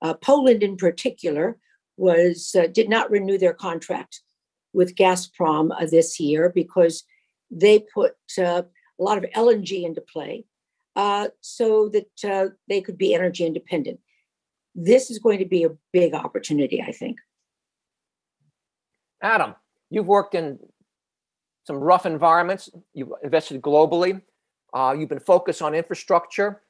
uh, Poland in particular, was uh, did not renew their contract with Gazprom uh, this year because they put uh, a lot of LNG into play uh, so that uh, they could be energy independent. This is going to be a big opportunity, I think. Adam, you've worked in some rough environments. You've invested globally. Uh, you've been focused on infrastructure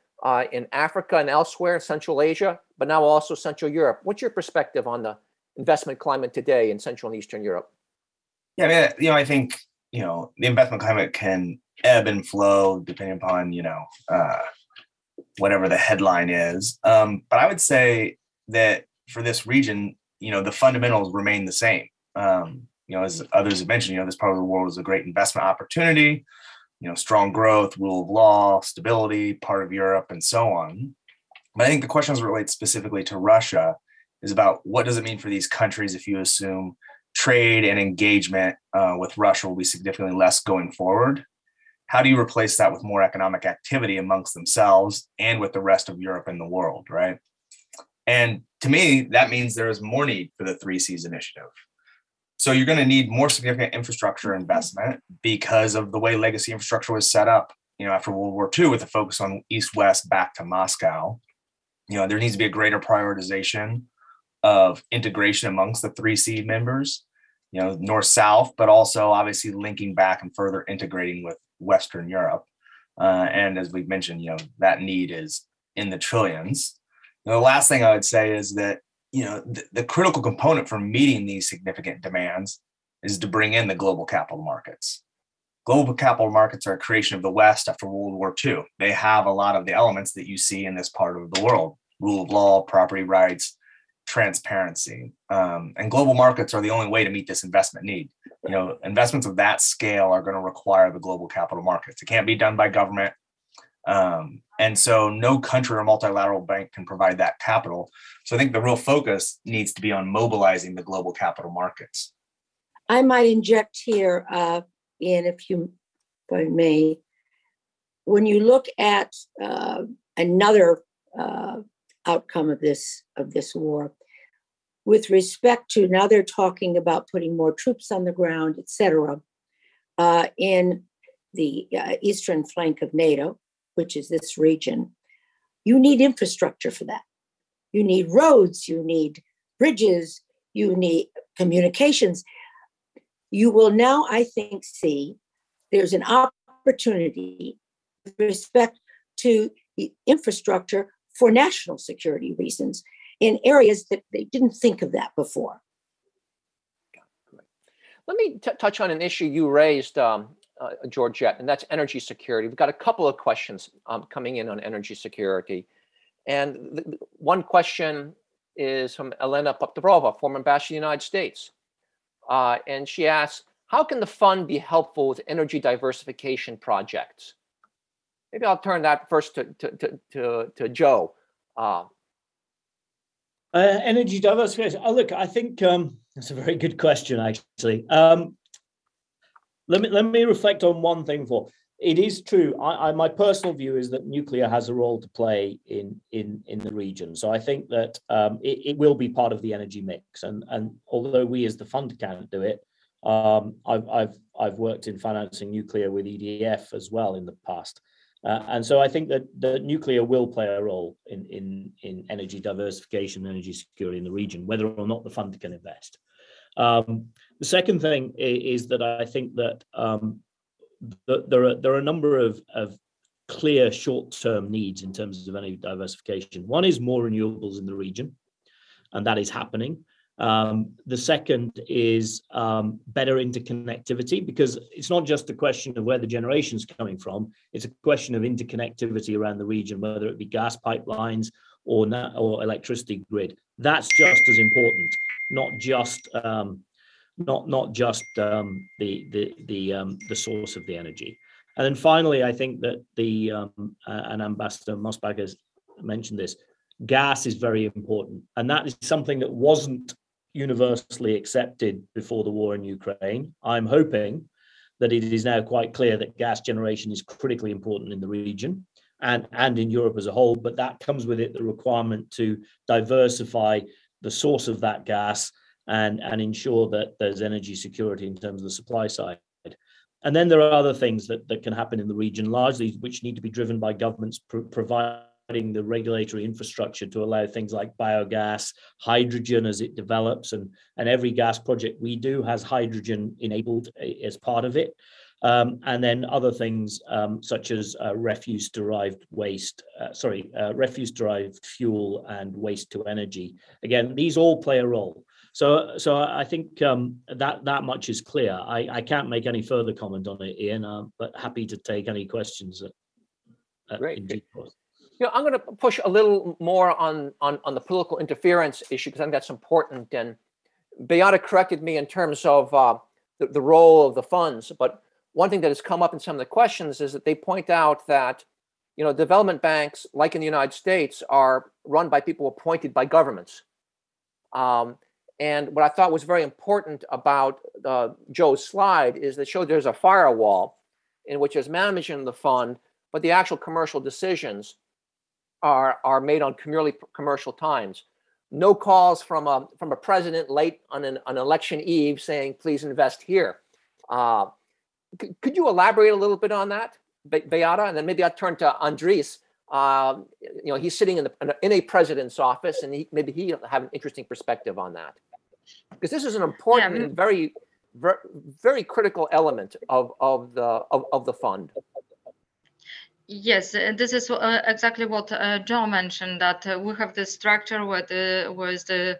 in Africa and elsewhere in Central Asia, but now also Central Europe. What's your perspective on the investment climate today in Central and Eastern Europe? Yeah, I mean, you know, I think you know the investment climate can ebb and flow depending upon you know uh, whatever the headline is. Um, but I would say that for this region, you know, the fundamentals remain the same. Um, you know, as others have mentioned, you know, this part of the world is a great investment opportunity you know, strong growth, rule of law, stability, part of Europe, and so on. But I think the questions relate specifically to Russia is about what does it mean for these countries if you assume trade and engagement uh, with Russia will be significantly less going forward? How do you replace that with more economic activity amongst themselves and with the rest of Europe and the world, right? And to me, that means there is more need for the Three Seas initiative. So you're going to need more significant infrastructure investment because of the way legacy infrastructure was set up, you know, after World War II with a focus on east-west back to Moscow. You know, there needs to be a greater prioritization of integration amongst the three C members, you know, north-south, but also obviously linking back and further integrating with Western Europe. Uh, and as we've mentioned, you know, that need is in the trillions. the last thing I would say is that you know the critical component for meeting these significant demands is to bring in the global capital markets global capital markets are a creation of the west after world war ii they have a lot of the elements that you see in this part of the world rule of law property rights transparency. Um, and global markets are the only way to meet this investment need. You know, investments of that scale are going to require the global capital markets. It can't be done by government. Um, and so no country or multilateral bank can provide that capital. So I think the real focus needs to be on mobilizing the global capital markets. I might inject here, uh, Ian, if you, if I may. When you look at, uh, another, uh, outcome of this, of this war, with respect to, now they're talking about putting more troops on the ground, et cetera, uh, in the uh, eastern flank of NATO, which is this region, you need infrastructure for that. You need roads, you need bridges, you need communications. You will now, I think, see there's an opportunity with respect to the infrastructure for national security reasons in areas that they didn't think of that before. Let me t- touch on an issue you raised, um, uh, Georgette, and that's energy security. We've got a couple of questions um, coming in on energy security. And th- one question is from Elena Poptodorova, former ambassador to the United States. Uh, and she asks, how can the fund be helpful with energy diversification projects? Maybe I'll turn that first to, to, to, to, to Joe. Uh, Uh, energy diversification. Oh, look, I think um, that's a very good question, actually. Um, let me let me reflect on one thing. For it is true. I, I, my personal view is that nuclear has a role to play in in in the region. So I think that um, it, it will be part of the energy mix. And and although we as the fund can't do it, um, I've I've I've worked in financing nuclear with EDF as well in the past. Uh, and so I think that the nuclear will play a role in, in, in energy diversification, energy security in the region, whether or not the fund can invest. Um, the second thing is, that I think that um, the, there are there are a number of, of clear short-term needs in terms of energy diversification. One is more renewables in the region, and that is happening. Um, the second is um, better interconnectivity because it's not just a question of where the generation is coming from, it's a question of interconnectivity around the region, whether it be gas pipelines or, or electricity grid. That's just as important, not just um, not not just um, the the the um, the source of the energy. And then finally, I think that the um, uh, Ambassador Mosbacher has mentioned this gas is very important. And that is something that wasn't universally accepted before the war in Ukraine. I'm hoping that it is now quite clear that gas generation is critically important in the region and, and in Europe as a whole, but that comes with it the requirement to diversify the source of that gas and, and ensure that there's energy security in terms of the supply side. And then there are other things that, that can happen in the region, largely which need to be driven by governments pr- provide the regulatory infrastructure to allow things like biogas, hydrogen as it develops, and, and every gas project we do has hydrogen enabled as part of it. Um, and then other things um, such as uh, refuse derived waste, uh, sorry, uh, refuse derived fuel and waste to energy. Again, these all play a role. So, so I think um, that that much is clear. I, I can't make any further comment on it, Ian, uh, but happy to take any questions. At, at Great. You know, I'm going to push a little more on on, on the political interference issue because I think that's important. And Beata corrected me in terms of uh, the, the role of the funds. But one thing that has come up in some of the questions is that they point out that you know development banks, like in the United States, are run by people appointed by governments. Um, and what I thought was very important about uh, Joe's slide is that showed there's a firewall in which there's management of the fund, but the actual commercial decisions are are made on commercially commercial times. No calls from a from a president late on an, election eve saying please invest here. Uh, could you elaborate a little bit on that, Be- Beata? And then maybe I'll turn to Andris. Uh, you know, he's sitting in, the, in a president's office, and he, maybe he'll have an interesting perspective on that, because this is an important Yeah. and very, very, very critical element of of the of, of the fund. Yes, this is uh, exactly what uh, Joe mentioned, that uh, we have the structure with the, with the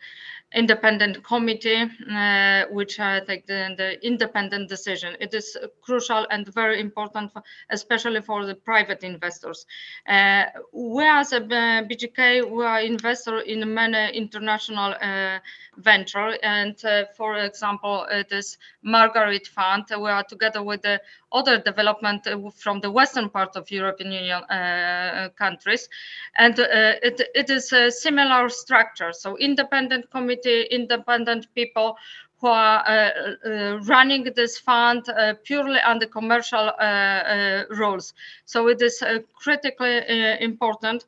independent committee, uh, which uh, take the, the independent decision. It is crucial and very important, for, especially for the private investors. Uh, we as a BGK, we are investor in many international uh, venture, and uh, for example, it is Marguerite Fund. We are together with the other development from the western part of European Union uh, countries, and it, it is a similar structure. So independent committee independent people who are uh, uh, running this fund uh, purely under commercial uh, uh, rules. So it is uh, critically important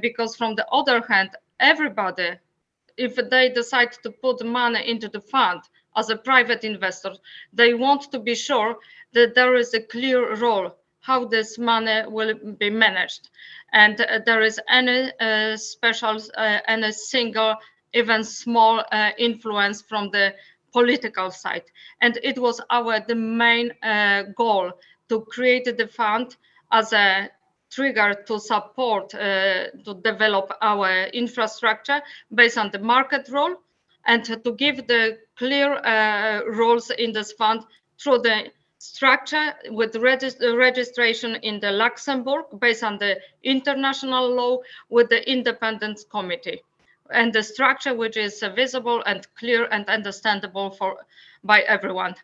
because from the other hand, everybody, if they decide to put money into the fund as a private investor, they want to be sure that there is a clear role how this money will be managed and there is any special, any single even small uh, influence from the political side. And it was our the main uh, goal to create the fund as a trigger to support uh, to develop our infrastructure based on the market role and to give the clear uh, roles in this fund through the structure with regist registration in the Luxembourg based on the international law with the independence committee and the structure which is visible and clear and understandable for by everyone.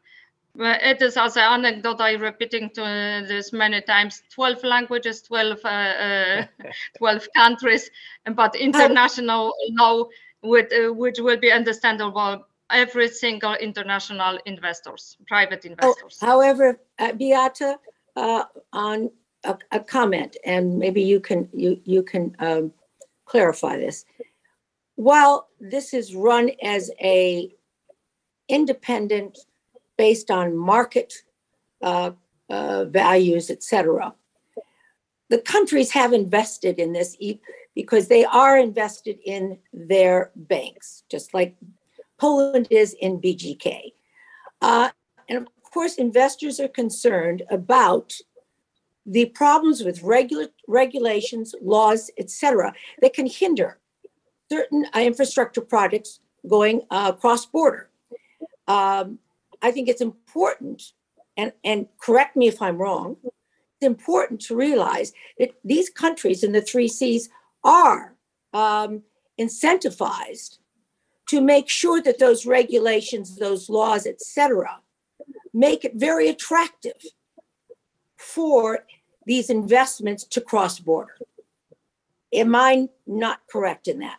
It is as an anecdote, I repeating to this many times, 12 languages, 12, uh, uh, 12 countries, but international law with, uh, which will be understandable every single international investors, private investors. Oh, however, uh, Beata, uh, on a, a, comment, and maybe you can you you can um, clarify this while this is run as a independent based on market uh, uh, values, etc., the countries have invested in this because they are invested in their banks, just like Poland is in BGK. Uh, and of course, investors are concerned about the problems with regula- regulations, laws, etc., that can hinder certain infrastructure projects going uh, cross border. Um, I think it's important, and, and correct me if I'm wrong, it's important to realize that these countries in the three Seas are um, incentivized to make sure that those regulations, those laws, etc., make it very attractive for these investments to cross border. Am I not correct in that?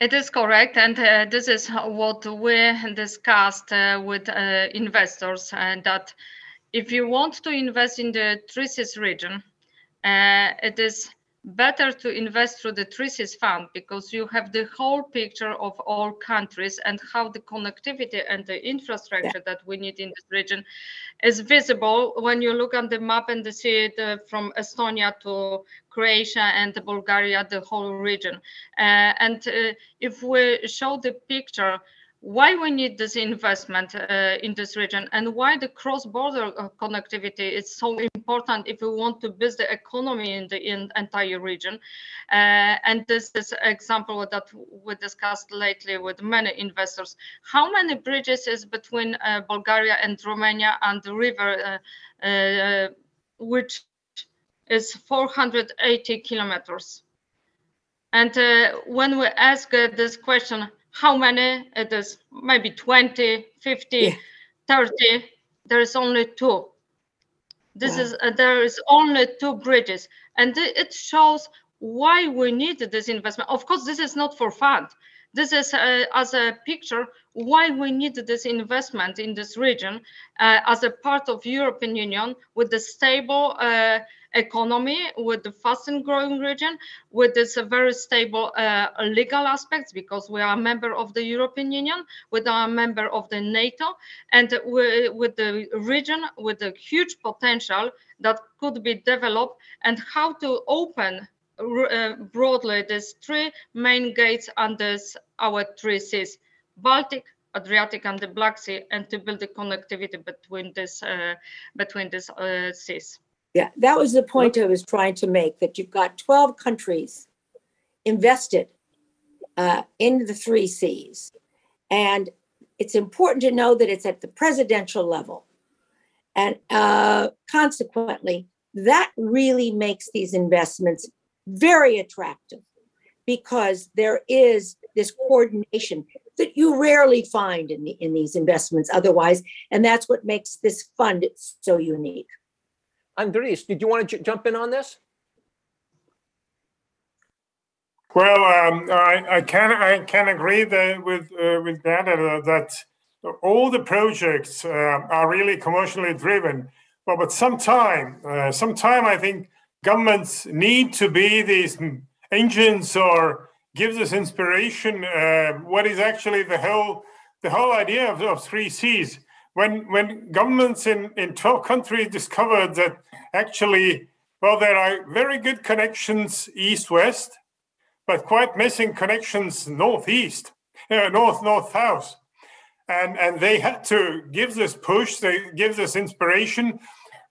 It is correct, and uh, this is what we discussed uh, with uh, investors, and that if you want to invest in the Seas region, uh, it is better to invest through the Seas fund because you have the whole picture of all countries and how the connectivity and the infrastructure yeah. that we need in this region is visible when you look on the map and see it uh, from Estonia to Croatia and Bulgaria, the whole region. Uh, and uh, if we show the picture why we need this investment uh, in this region and why the cross-border uh, connectivity is so important if we want to build the economy in the in entire region. Uh, and this is an example that we discussed lately with many investors. How many bridges is between uh, Bulgaria and Romania and the river, uh, uh, which is 480 kilometers? And when we ask this question, how many? It is maybe 20 50 yeah. 30 there is only two. This is uh, there is only two bridges. And it shows why we need this investment. Of course this is not for fun. This is uh, as a picture why we need this investment in this region uh, as a part of european union with the stable uh, economy with the fast and growing region with this very stable uh, legal aspects because we are a member of the European Union, with a member of the NATO, and with the region with a huge potential that could be developed and how to open uh, broadly these three main gates under our three seas, Baltic, Adriatic and the Black Sea, and to build the connectivity between this uh, between these uh, seas. Yeah, that was the point I was trying to make, that you've got 12 countries invested uh, in the three Seas. And it's important to know that it's at the presidential level. And uh, consequently, that really makes these investments very attractive because there is this coordination that you rarely find in, the, in these investments otherwise. And that's what makes this fund so unique. Andris, did you want to jump in on this? Well, um, I, I can I can agree that with uh, with that uh, that all the projects uh, are really commercially driven. Well, but sometime, uh, sometime I think governments need to be these engines or gives us inspiration. Uh, what is actually the whole the whole idea of, of three Seas? When when governments in in twelve countries discovered that actually, well, there are very good connections east west, but quite missing connections northeast, uh, north north south and and they had to give this push they give this inspiration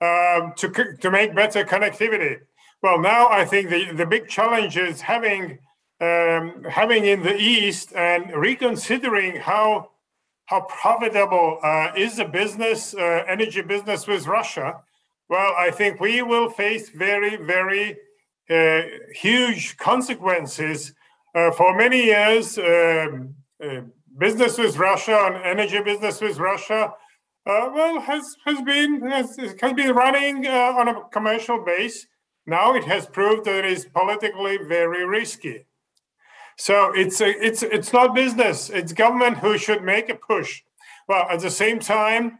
um, to to make better connectivity. Well now i think the the big challenge is having um, having in the east and reconsidering how how profitable uh, is the business uh, energy business with russia well i think we will face very very uh, huge consequences uh, for many years um, uh, business with Russia and energy business with Russia, uh, well, has has been has, has been running on a commercial base. Now it has proved that it is politically very risky. So it's a, it's it's not business. It's government who should make a push. Well, at the same time,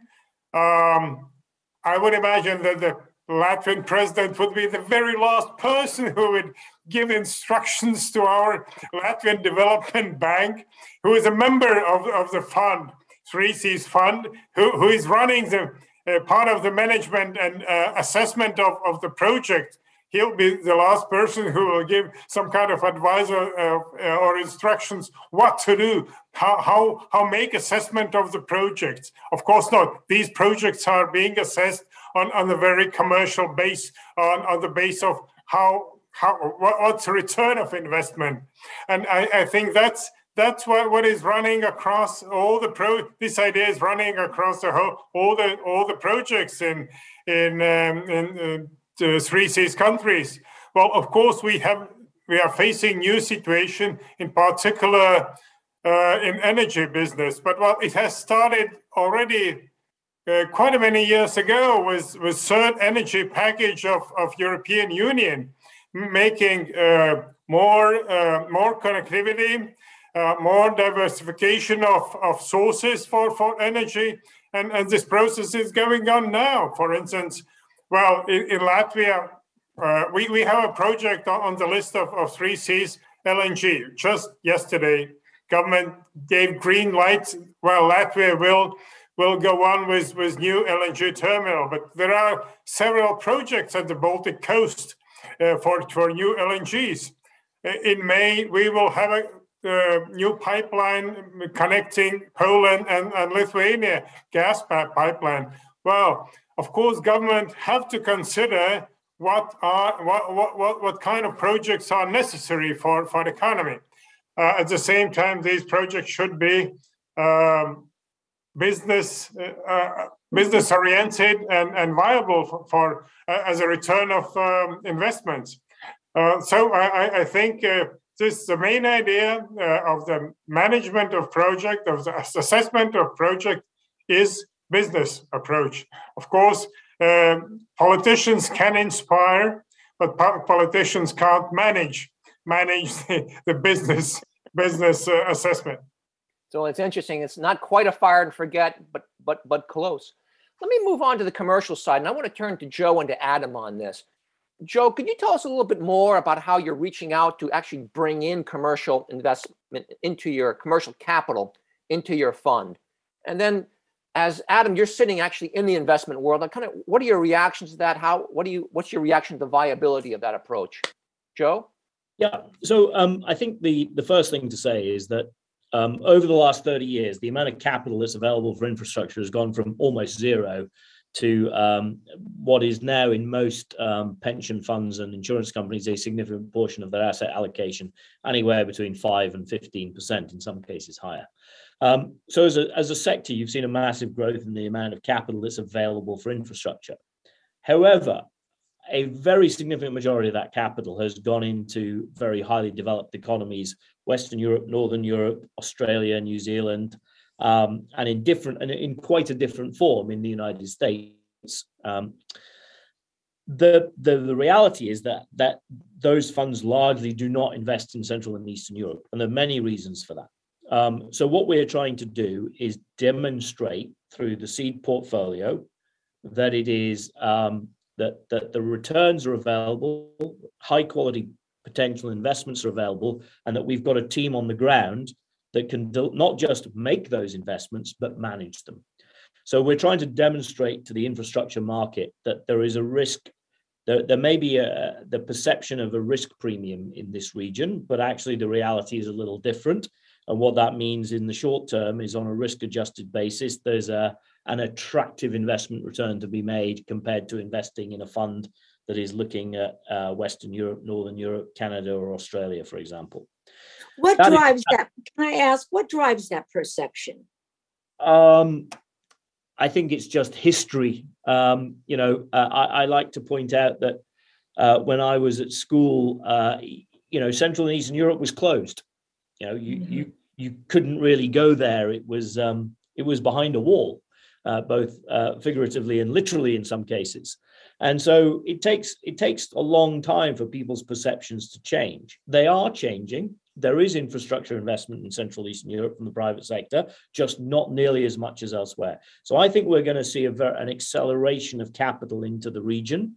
um, I would imagine that the Latvian president would be the very last person who would give instructions to our Latvian Development Bank, who is a member of, of the fund, 3 Seas Fund, who, who is running the uh, part of the management and uh, assessment of, of the project. He'll be the last person who will give some kind of advisor uh, uh or instructions what to do, how, how, how make assessment of the projects. Of course not. These projects are being assessed on, on a very commercial base, on, on the base of how how what, what's the return of investment and i, I think that's that's what, what is running across all the pro this idea is running across the whole all the all the projects in in um, in uh, the three Seas countries well of course we have we are facing new situation in particular uh, in energy business but well it has started already uh, quite many years ago with with third energy package of, of european union making uh, more uh, more connectivity, uh, more diversification of, of sources for, for energy. And, and this process is going on now. For instance, well, in, in Latvia, uh, we, we have a project on the list of, of three Seas LNG. Just yesterday, government gave green light. Well, Latvia will will go on with, with new LNG terminal, but there are several projects at the Baltic coast uh, for, for new LNGs. Uh, in May, we will have a uh, new pipeline connecting Poland and, and Lithuania, gas pipeline. Well, of course, government have to consider what are what, what, what, kind of projects are necessary for, for the economy. Uh, at the same time, these projects should be um, business uh, business oriented and, and viable for, for uh, as a return of um, investments. Uh, so I, I think uh, this the main idea uh, of the management of project, of the assessment of project is business approach. Of course, um, politicians can inspire, but politicians can't manage manage the, the business business uh, assessment. So it's interesting. It's not quite a fire and forget, but but but close. Let me move on to the commercial side, and I want to turn to Joe and to Adam on this. Joe, could you tell us a little bit more about how you're reaching out to actually bring in commercial investment into your commercial capital into your fund? And then as Adam, you're sitting actually in the investment world. And kind of what are your reactions to that? How what do you what's your reaction to the viability of that approach? Joe? Yeah. So um, I think the the first thing to say is that um, over the last 30 years, the amount of capital that's available for infrastructure has gone from almost zero to um, what is now in most um, pension funds and insurance companies a significant portion of their asset allocation, anywhere between 5 and 15%, in some cases higher. Um, so as a, as a sector, you've seen a massive growth in the amount of capital that's available for infrastructure. However, a very significant majority of that capital has gone into very highly developed economies, Western Europe, Northern Europe, Australia, New Zealand, um, and in different and in quite a different form in the United States. Um, the, the the reality is that that those funds largely do not invest in Central and Eastern Europe, and there are many reasons for that. Um, so what we're trying to do is demonstrate through the seed portfolio that it is um, that that the returns are available, high quality potential investments are available, and that we've got a team on the ground that can do, not just make those investments but manage them. So we're trying to demonstrate to the infrastructure market that there is a risk. There, there may be a, the perception of a risk premium in this region, but actually the reality is a little different. And what that means in the short term is on a risk adjusted basis, there's a, an attractive investment return to be made compared to investing in a fund that is looking at uh, Western Europe, Northern Europe, Canada, or Australia, for example. What That is- drives that? Can I ask, what drives that perception? Um, I think it's just history. Um, you know, uh, I, I like to point out that uh, when I was at school, uh, you know, Central and Eastern Europe was closed. You know, you Mhm. you you couldn't really go there. It was um, it was behind a wall, uh, both uh, figuratively and literally in some cases. And so it takes it takes a long time for people's perceptions to change. They are changing. There is infrastructure investment in Central Eastern Europe from the private sector, just not nearly as much as elsewhere. So I think we're going to see a ver- an acceleration of capital into the region,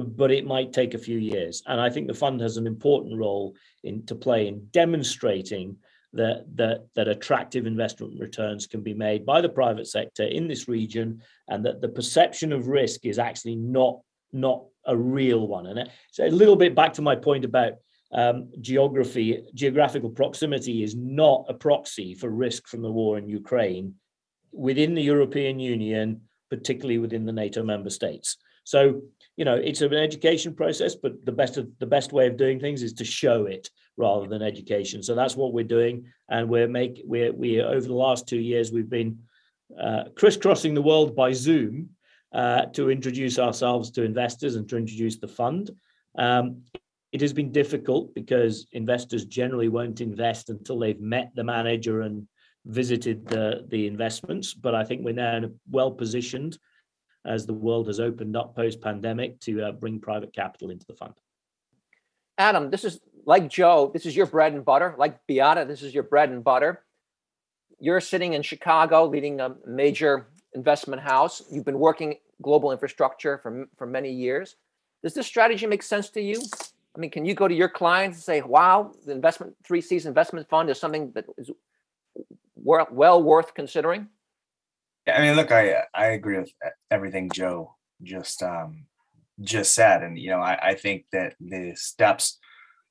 but it might take a few years. And I think the fund has an important role in to play in demonstrating that that that attractive investment returns can be made by the private sector in this region, and that the perception of risk is actually not not a real one. And so a little bit back to my point about um, geography, geographical proximity is not a proxy for risk from the war in Ukraine within the European Union, particularly within the NATO member states. So, you know, it's an education process, but the best of the best way of doing things is to show it rather than education. So that's what we're doing, and we're make we're we over the last two years we've been uh, crisscrossing the world by Zoom uh, to introduce ourselves to investors and to introduce the fund. Um, it has been difficult because investors generally won't invest until they've met the manager and visited the, the investments. But I think we're now well positioned as the world has opened up post pandemic to uh, bring private capital into the fund. Adam, this is like Joe, this is your bread and butter. Like Beata, this is your bread and butter. You're sitting in Chicago leading a major investment house. You've been working global infrastructure for, for many years. Does this strategy make sense to you? I mean, can you go to your clients and say, wow, the investment, three Seas investment fund is something that is well worth considering? I mean, look, I I agree with everything Joe just um just said, and you know, I I think that the steps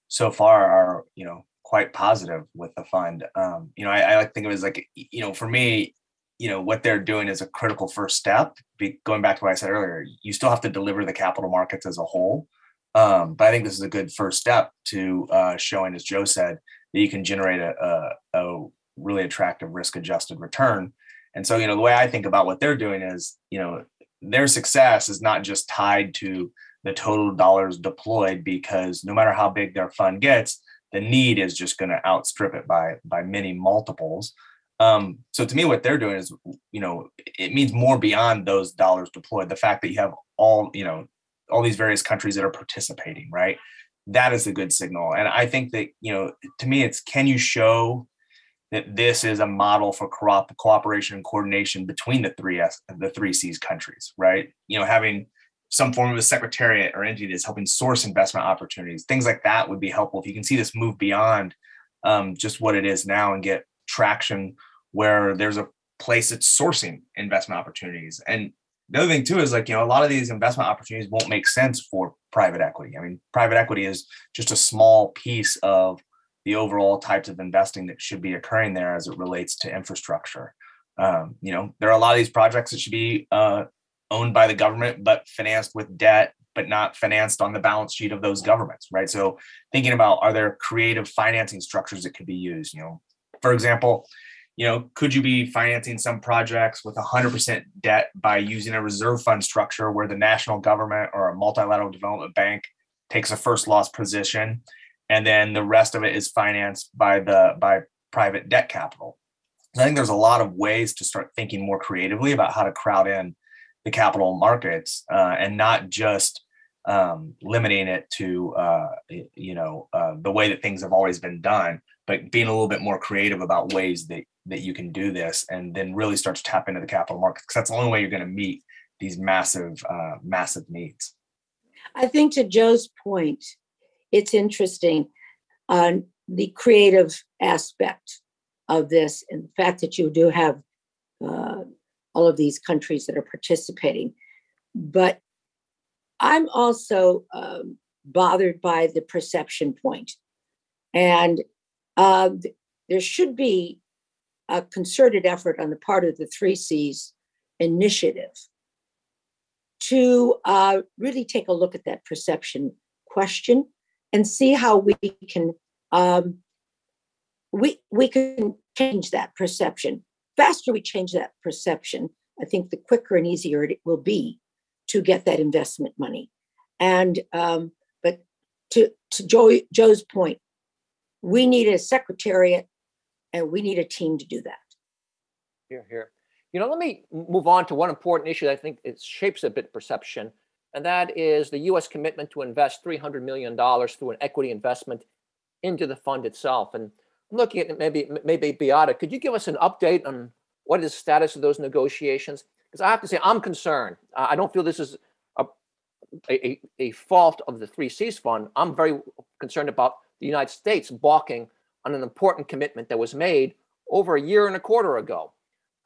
so far are you know quite positive with the fund. Um, you know, I, I like think of it as like you know, for me, you know, what they're doing is a critical first step. Be, going back to what I said earlier, you still have to deliver the capital markets as a whole. Um, but I think this is a good first step to uh, showing, as Joe said, that you can generate a, a, a really attractive risk-adjusted return. And so, you know, the way I think about what they're doing is, you know, their success is not just tied to the total dollars deployed, because no matter how big their fund gets, the need is just going to outstrip it by by many multiples. Um, so to me, what they're doing is, you know, it means more beyond those dollars deployed. The fact that you have all, you know, all these various countries that are participating, right? That is a good signal. And I think that, you know, to me, it's can you show that this is a model for co- cooperation and coordination between the three S, the three Seas countries, right? You know, having some form of a secretariat or entity that's helping source investment opportunities, things like that would be helpful. If you can see this move beyond um, just what it is now and get traction where there's a place that's sourcing investment opportunities. And the other thing too is like, you know, a lot of these investment opportunities won't make sense for private equity. I mean, private equity is just a small piece of the overall types of investing that should be occurring there as it relates to infrastructure. Um, you know, there are a lot of these projects that should be uh, owned by the government, but financed with debt, but not financed on the balance sheet of those governments, right? So thinking about are there creative financing structures that could be used? You know, for example, you know, could you be financing some projects with 100% debt by using a reserve fund structure where the national government or a multilateral development bank takes a first loss position and then the rest of it is financed by the by private debt capital. I think there's a lot of ways to start thinking more creatively about how to crowd in the capital markets uh, and not just um, limiting it to uh, you know uh, the way that things have always been done, but being a little bit more creative about ways that that you can do this, and then really start to tap into the capital markets because that's the only way you're going to meet these massive uh, massive needs. I think to Joe's point, it's interesting on the creative aspect of this and the fact that you do have uh, all of these countries that are participating. But I'm also um, bothered by the perception point. And uh, there should be a concerted effort on the part of the Three Seas initiative to uh, really take a look at that perception question and see how we can um, we we can change that perception. Faster we change that perception, I think the quicker and easier it will be to get that investment money. And um, but to to Joe, Joe's point, we need a secretariat and we need a team to do that. Here, here. You know, let me move on to one important issue that I think it shapes a bit perception, and that is the U.S. commitment to invest $300 million through an equity investment into the fund itself. And I'm looking at maybe, maybe Beata, could you give us an update on what is the status of those negotiations? Because I have to say, I'm concerned. I don't feel this is a, a, a fault of the Three Seas Fund. I'm very concerned about the United States balking on an important commitment that was made over a year and a quarter ago.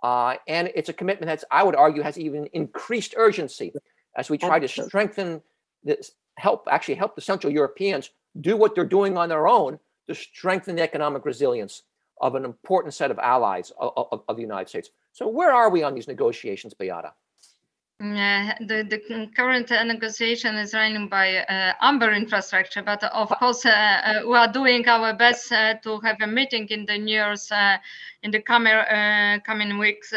Uh, and it's a commitment that's, I would argue, has even increased urgency as we try to strengthen this, help actually help the Central Europeans do what they're doing on their own to strengthen the economic resilience of an important set of allies of, of, of the United States. So, where are we on these negotiations, Beata? Uh, the, the current uh, negotiation is running by uh, Amber Infrastructure, but of course uh, uh, we are doing our best uh, to have a meeting in the years in the coming coming weeks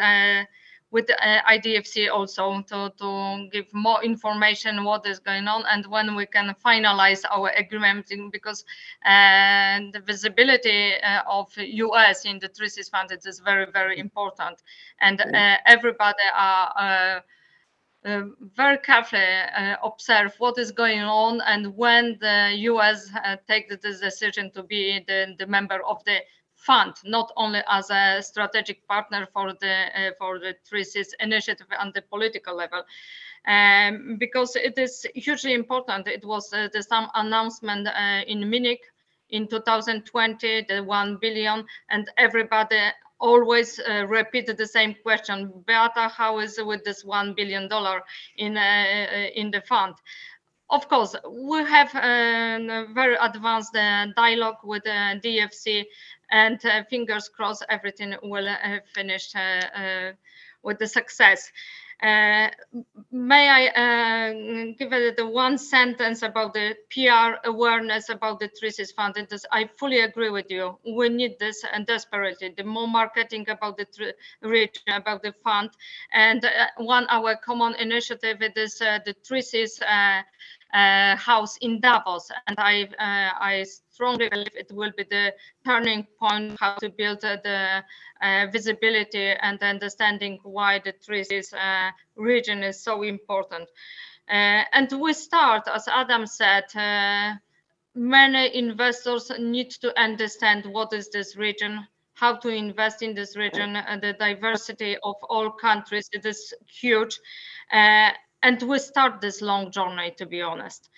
with IDFC also to, to give more information what is going on and when we can finalize our agreement because the visibility of US in the Seas Fund is very very important. And everybody are uh, very carefully uh, observe what is going on and when the US uh, takes this decision to be the, the member of the fund, not only as a strategic partner for the uh, for the Seas initiative on the political level. Um, because it is hugely important. It was uh, the some announcement uh, in Munich in 2020, the 1 billion, and everybody always uh, repeat the same question. Beata, how is it with this one billion dollar in uh, uh in the fund? Of course, we have a very advanced dialogue with the DFC, and uh, fingers crossed everything will finish with the success. Uh, may I uh, give it the one sentence about the PR awareness about the Seas Fund? This, I fully agree with you. We need this and desperately. The more marketing about the region, about the fund, and uh, one our common initiative it is uh, the uh, uh, house in Davos, and I uh, I strongly believe it will be the turning point how to build uh, the uh, visibility and understanding why the uh, region is so important. Uh, and we start, as Adam said, many investors need to understand what is this region, how to invest in this region, and the diversity of all countries. It is huge. Uh, and we start this long journey, to be honest.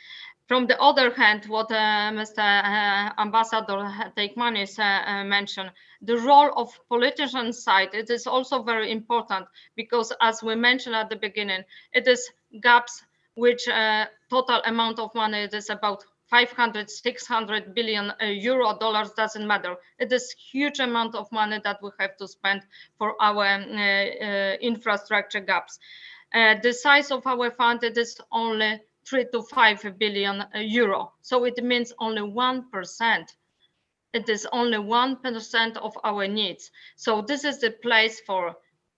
From the other hand, what uh, Mr. Uh, Ambassador Teikmanis uh, uh, mentioned, the role of politician side, it is also very important because as we mentioned at the beginning, it is gaps which uh, total amount of money it is about 500 600 billion uh, euro dollars doesn't matter it is huge amount of money that we have to spend for our uh, infrastructure gaps the size of our fund is only three to 5 billion euro. So it means only one percent. It is only one percent of our needs. So this is the place for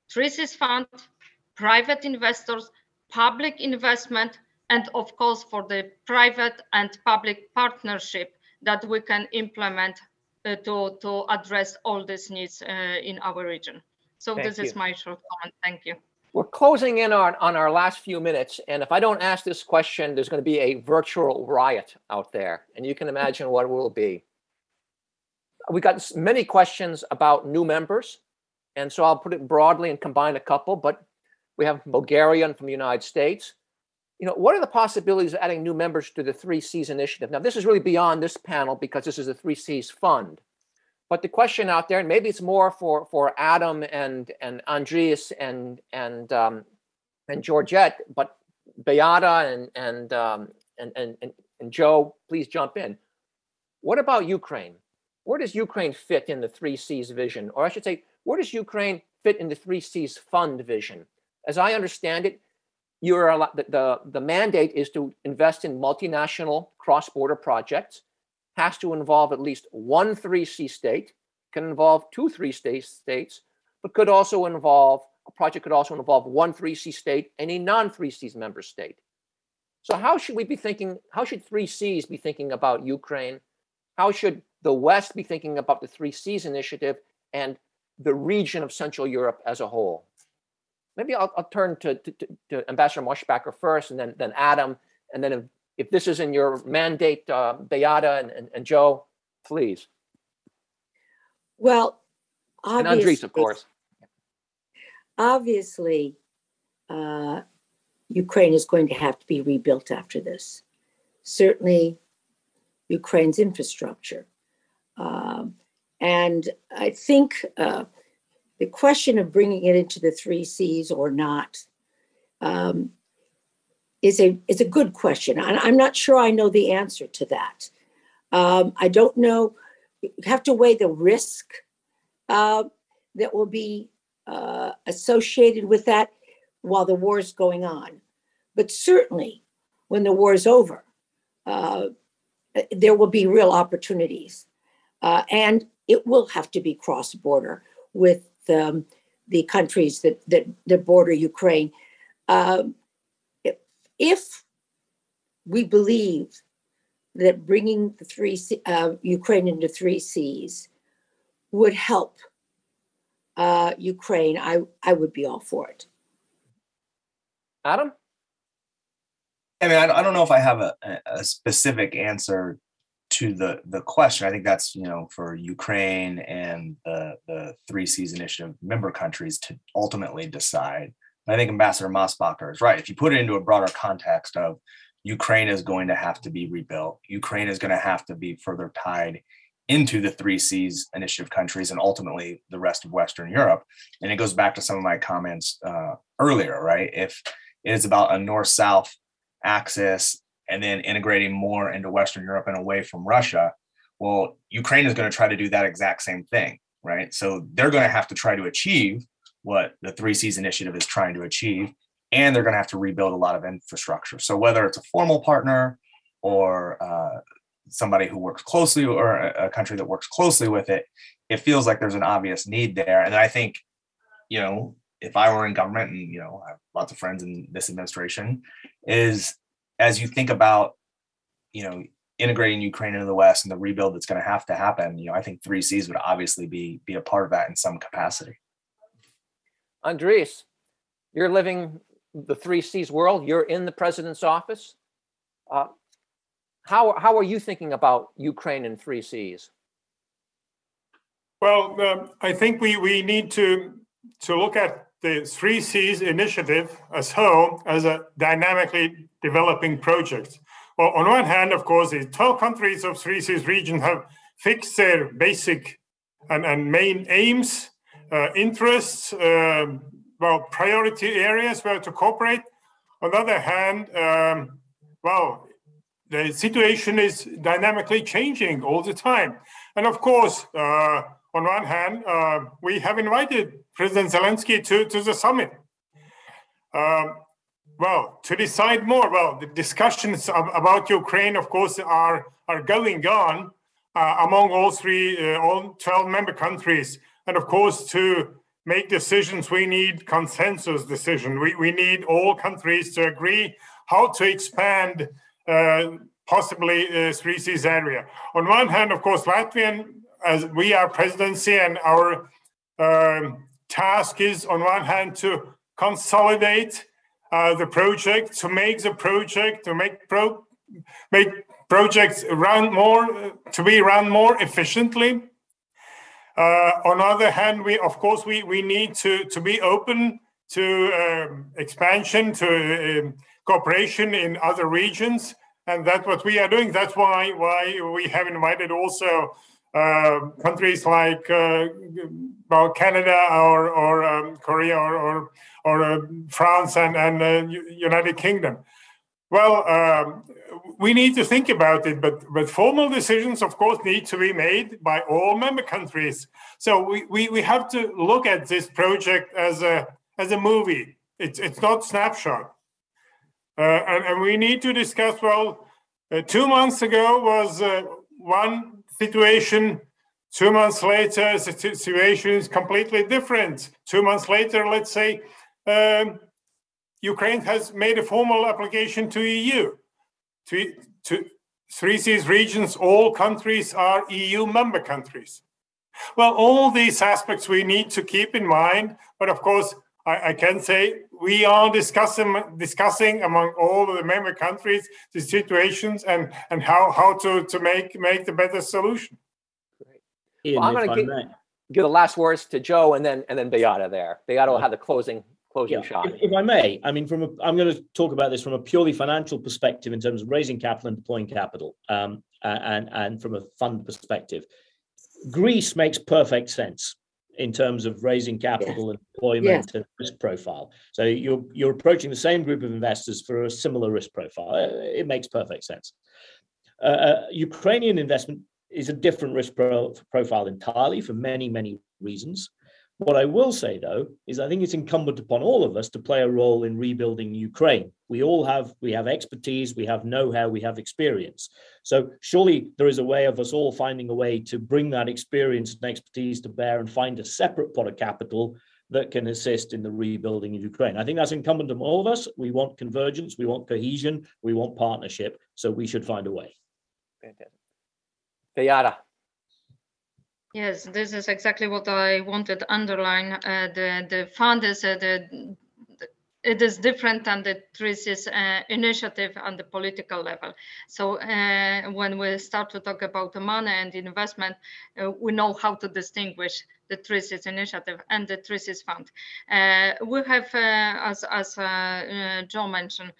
Seas Fund, private investors, public investment, and of course for the private and public partnership that we can implement uh, to, to address all these needs uh, in our region. So Thank this is my short comment. Thank you. We're closing in on, on our last few minutes, and if I don't ask this question, there's going to be a virtual riot out there, and you can imagine what it will be. We got many questions about new members, and so I'll put it broadly and combine a couple, but we have Bulgarian from the United States. You know, what are the possibilities of adding new members to the Three Seas initiative? Now, this is really beyond this panel because this is a Three Seas fund. But the question out there, and maybe it's more for for Adam and and Andris and and um, and Georgette, but Beata and and, um, and and and and Joe, please jump in. What about Ukraine? Where does Ukraine fit in the Three Seas vision, or I should say, where does Ukraine fit in the Three Seas fund vision? As I understand it, you're the, the the mandate is to invest in multinational cross-border projects has to involve at least one 3C state, can involve two 3C states, but could also involve, a project could also involve one 3C state and a non 3C member state. So how should we be thinking, how should 3 Seas be thinking about Ukraine? How should the West be thinking about the 3 Seas initiative and the region of Central Europe as a whole? Maybe I'll, I'll turn to, to, to- Ambassador Mosbacher first and then, then Adam, and then if this is in your mandate, uh, Beata and, and, and Joe, please. Well, And Andris, of course. obviously, uh, Ukraine is going to have to be rebuilt after this. Certainly, Ukraine's infrastructure. Um, and I think uh, the question of bringing it into the three Seas or not um, is a is a good question. And I'm not sure I know the answer to that. Um, I don't know. You have to weigh the risk uh, that will be uh, associated with that while the war is going on. But certainly, when the war is over, uh, there will be real opportunities. Uh, and it will have to be cross border with um, the countries that, that, that border Ukraine. Um, if, if we believe that bringing the three C- uh, Ukraine into three Seas would help uh, Ukraine, I, I would be all for it. Adam? I mean, I, I don't know if I have a, a- a specific answer to the the question. I think that's you know for Ukraine and the the three Seas initiative member countries to ultimately decide. I think Ambassador Mosbacher is right. If you put it into a broader context of Ukraine is going to have to be rebuilt, Ukraine is going to have to be further tied into the three Seas initiative countries and ultimately the rest of Western Europe. And it goes back to some of my comments uh, earlier, right? If it is about a north south axis and then integrating more into Western Europe and away from Russia, well, Ukraine is going to try to do that exact same thing, right? So they're going to have to try to achieve what the Three Seas initiative is trying to achieve, and they're going to have to rebuild a lot of infrastructure. So whether it's a formal partner or uh, somebody who works closely or a country that works closely with it, it feels like there's an obvious need there. And I think, you know, if I were in government and, you know, I have lots of friends in this administration, is as you think about, you know, integrating Ukraine into the West and the rebuild that's going to have to happen, you know, I think three Seas would obviously be be a part of that in some capacity. Andris, you're living the three Seas world. You're in the president's office. Uh, how, how are you thinking about Ukraine and three Seas? Well, um, I think we, we need to, to look at the Three Seas initiative as whole as a dynamically developing project. Well, on one hand, of course, the 12 countries of Three Seas region have fixed their basic and, and main aims, uh, interests, um, well, priority areas where to cooperate. On the other hand, um, well, the situation is dynamically changing all the time. And of course, uh, on one hand, uh, we have invited President Zelensky to, to the summit. Um, well, to decide more, well, the discussions ab- about Ukraine, of course, are are going on uh, among all three, uh, all 12 member countries, and of course, to make decisions, we need consensus decision. We we need all countries to agree how to expand. Uh, possibly uh, three seas area. On one hand, of course, Latvian, as we are presidency, and our um, task is on one hand to consolidate uh, the project, to make the project, to make pro make projects run more, to be run more efficiently. Uh, on the other hand, we of course we we need to to be open to um, expansion, to um, cooperation in other regions and that's what we are doing. That's why why we have invited also uh, countries like uh, well Canada or or um, Korea or or, or uh, France and and uh, United Kingdom. Well, um, we need to think about it, but but formal decisions, of course, need to be made by all member countries. So we we, we have to look at this project as a as a movie. It's it's not snapshot. Uh, and, and, we need to discuss well uh, two months ago was uh, one situation two months later the situation is completely different two months later let's say um, ukraine has made a formal application to eu to, to three seas regions all countries are eu member countries well all these aspects we need to keep in mind but of course I, I can say we are discussing discussing among all the member countries the situations and and how how to to make make the better solution. Great. Ian, well, I'm going to give, give the last words to Joe and then and then Beata there. Beata will have the closing closing yeah. shot. If, if, I may, I mean, from a, I'm going to talk about this from a purely financial perspective in terms of raising capital and deploying capital, um, and and from a fund perspective. Greece makes perfect sense in terms of raising capital and deployment and risk profile. So you're you're approaching the same group of investors for a similar risk profile. It makes perfect sense. Uh, uh, Ukrainian investment is a different risk pro- profile entirely for many many reasons. What I will say, though, is I think it's incumbent upon all of us to play a role in rebuilding Ukraine. We all have we have expertise, we have know-how, we have experience. So surely there is a way of us all finding a way to bring that experience and expertise to bear and find a separate pot of capital that can assist in the rebuilding of Ukraine. I think that's incumbent on all of us. We want convergence, we want cohesion, we want partnership. So we should find a way. Fantastic. Beata. Yes, this is exactly what I wanted to underline. Uh, the the fund is uh, the it is different than the Three Seas uh, initiative on the political level. So uh, when we start to talk about the money and investment, uh, we know how to distinguish the Three Seas initiative and the Three Seas fund. Uh, we have, as, as Joe mentioned,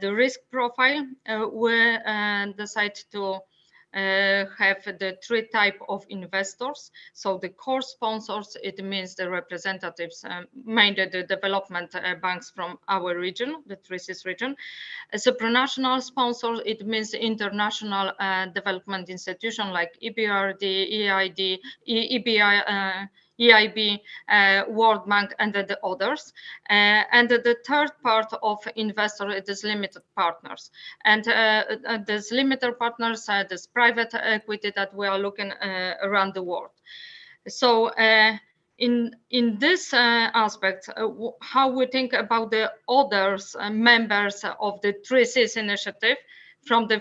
the risk profile. we decide to uh, have the three type of investors. So the core sponsors, it means the representatives, um, mainly the development uh, banks from our region, the Three Seas region. A supranational sponsor, it means international uh, development institution like EBRD, EID, EBI, uh, EIB, uh, World Bank, and the others. Uh, and the third part of investor is limited partners. And uh, uh this limited partners, are this private equity that we are looking uh, around the world. So in in this uh, aspect, uh, how we think about the others uh, members of the Three Seas initiative from the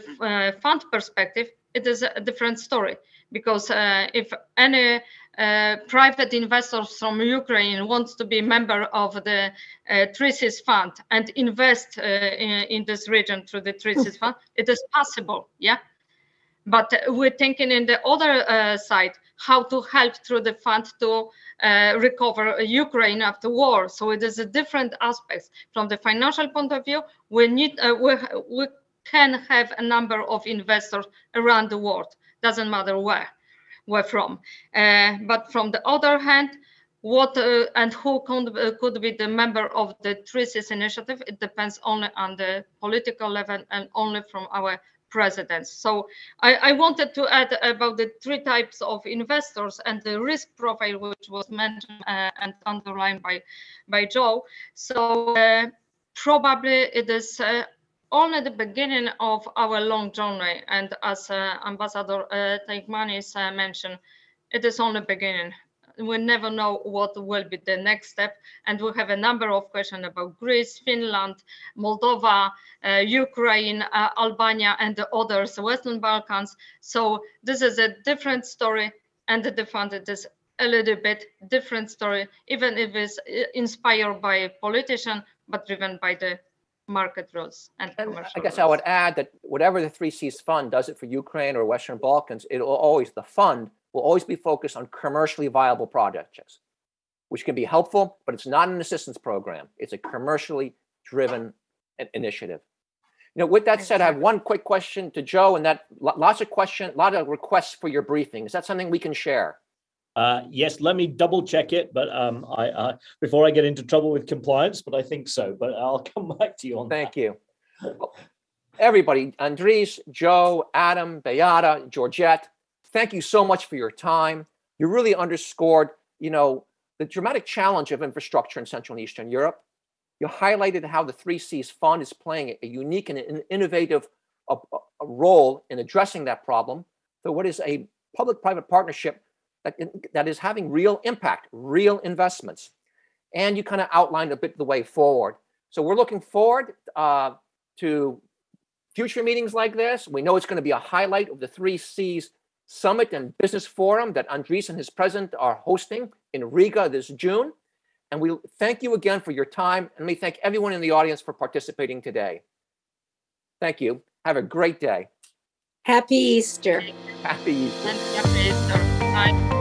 fund perspective, it is a different story because if any uh, private investors from Ukraine wants to be member of the uh, Seas Fund and invest uh, in, in, this region through the Three Seas Fund, it is possible, yeah. But we're thinking in the other uh, side how to help through the fund to uh, recover Ukraine after war. So it is a different aspects from the financial point of view. We need uh, we we can have a number of investors around the world. Doesn't matter where were from. Uh, but from the other hand, what uh, and who could, uh, could be the member of the Seas initiative, it depends only on the political level and only from our presidents. So I, I wanted to add about the three types of investors and the risk profile, which was mentioned uh, and underlined by, by Joe. So uh, probably it is uh, only the beginning of our long journey. And as uh, Ambassador uh, Teikmanis uh, mentioned, it is only beginning. We never know what will be the next step. And we have a number of questions about Greece, Finland, Moldova, uh, Ukraine, uh, Albania, and the others, Western Balkans. So this is a different story. And the fund it is a little bit different story, even if it's uh, inspired by a politician, but driven by the market rules and I guess I would add that whatever the Three Seas Fund does it for Ukraine or Western Balkans, it will always, the fund will always be focused on commercially viable projects, which can be helpful, but it's not an assistance program. It's a commercially driven initiative. You know, with that said, I have one quick question to Joe and that lots of question, a lot of requests for your briefing. Is that something we can share? Uh, yes, let me double check it, but um, I, I before I get into trouble with compliance, but I think so. But I'll come back to you on Thank that. you. Everybody, Andris, Joe, Adam, Beata, Georgette, thank you so much for your time. You really underscored, you know, the dramatic challenge of infrastructure in Central and Eastern Europe. You highlighted how the Three Seas Fund is playing a unique and in- innovative uh, uh, role in addressing that problem. So, what is a public-private partnership that, that is having real impact, real investments? And you kind of outlined a bit the way forward. So, we're looking forward uh, to future meetings like this. We know it's going to be a highlight of the Three Seas Summit and Business Forum that Andris and his president are hosting in Riga this June. And we thank you again for your time. And we thank everyone in the audience for participating today. Thank you. Have a great day. Happy Easter. Happy Easter. Happy Easter. Bye.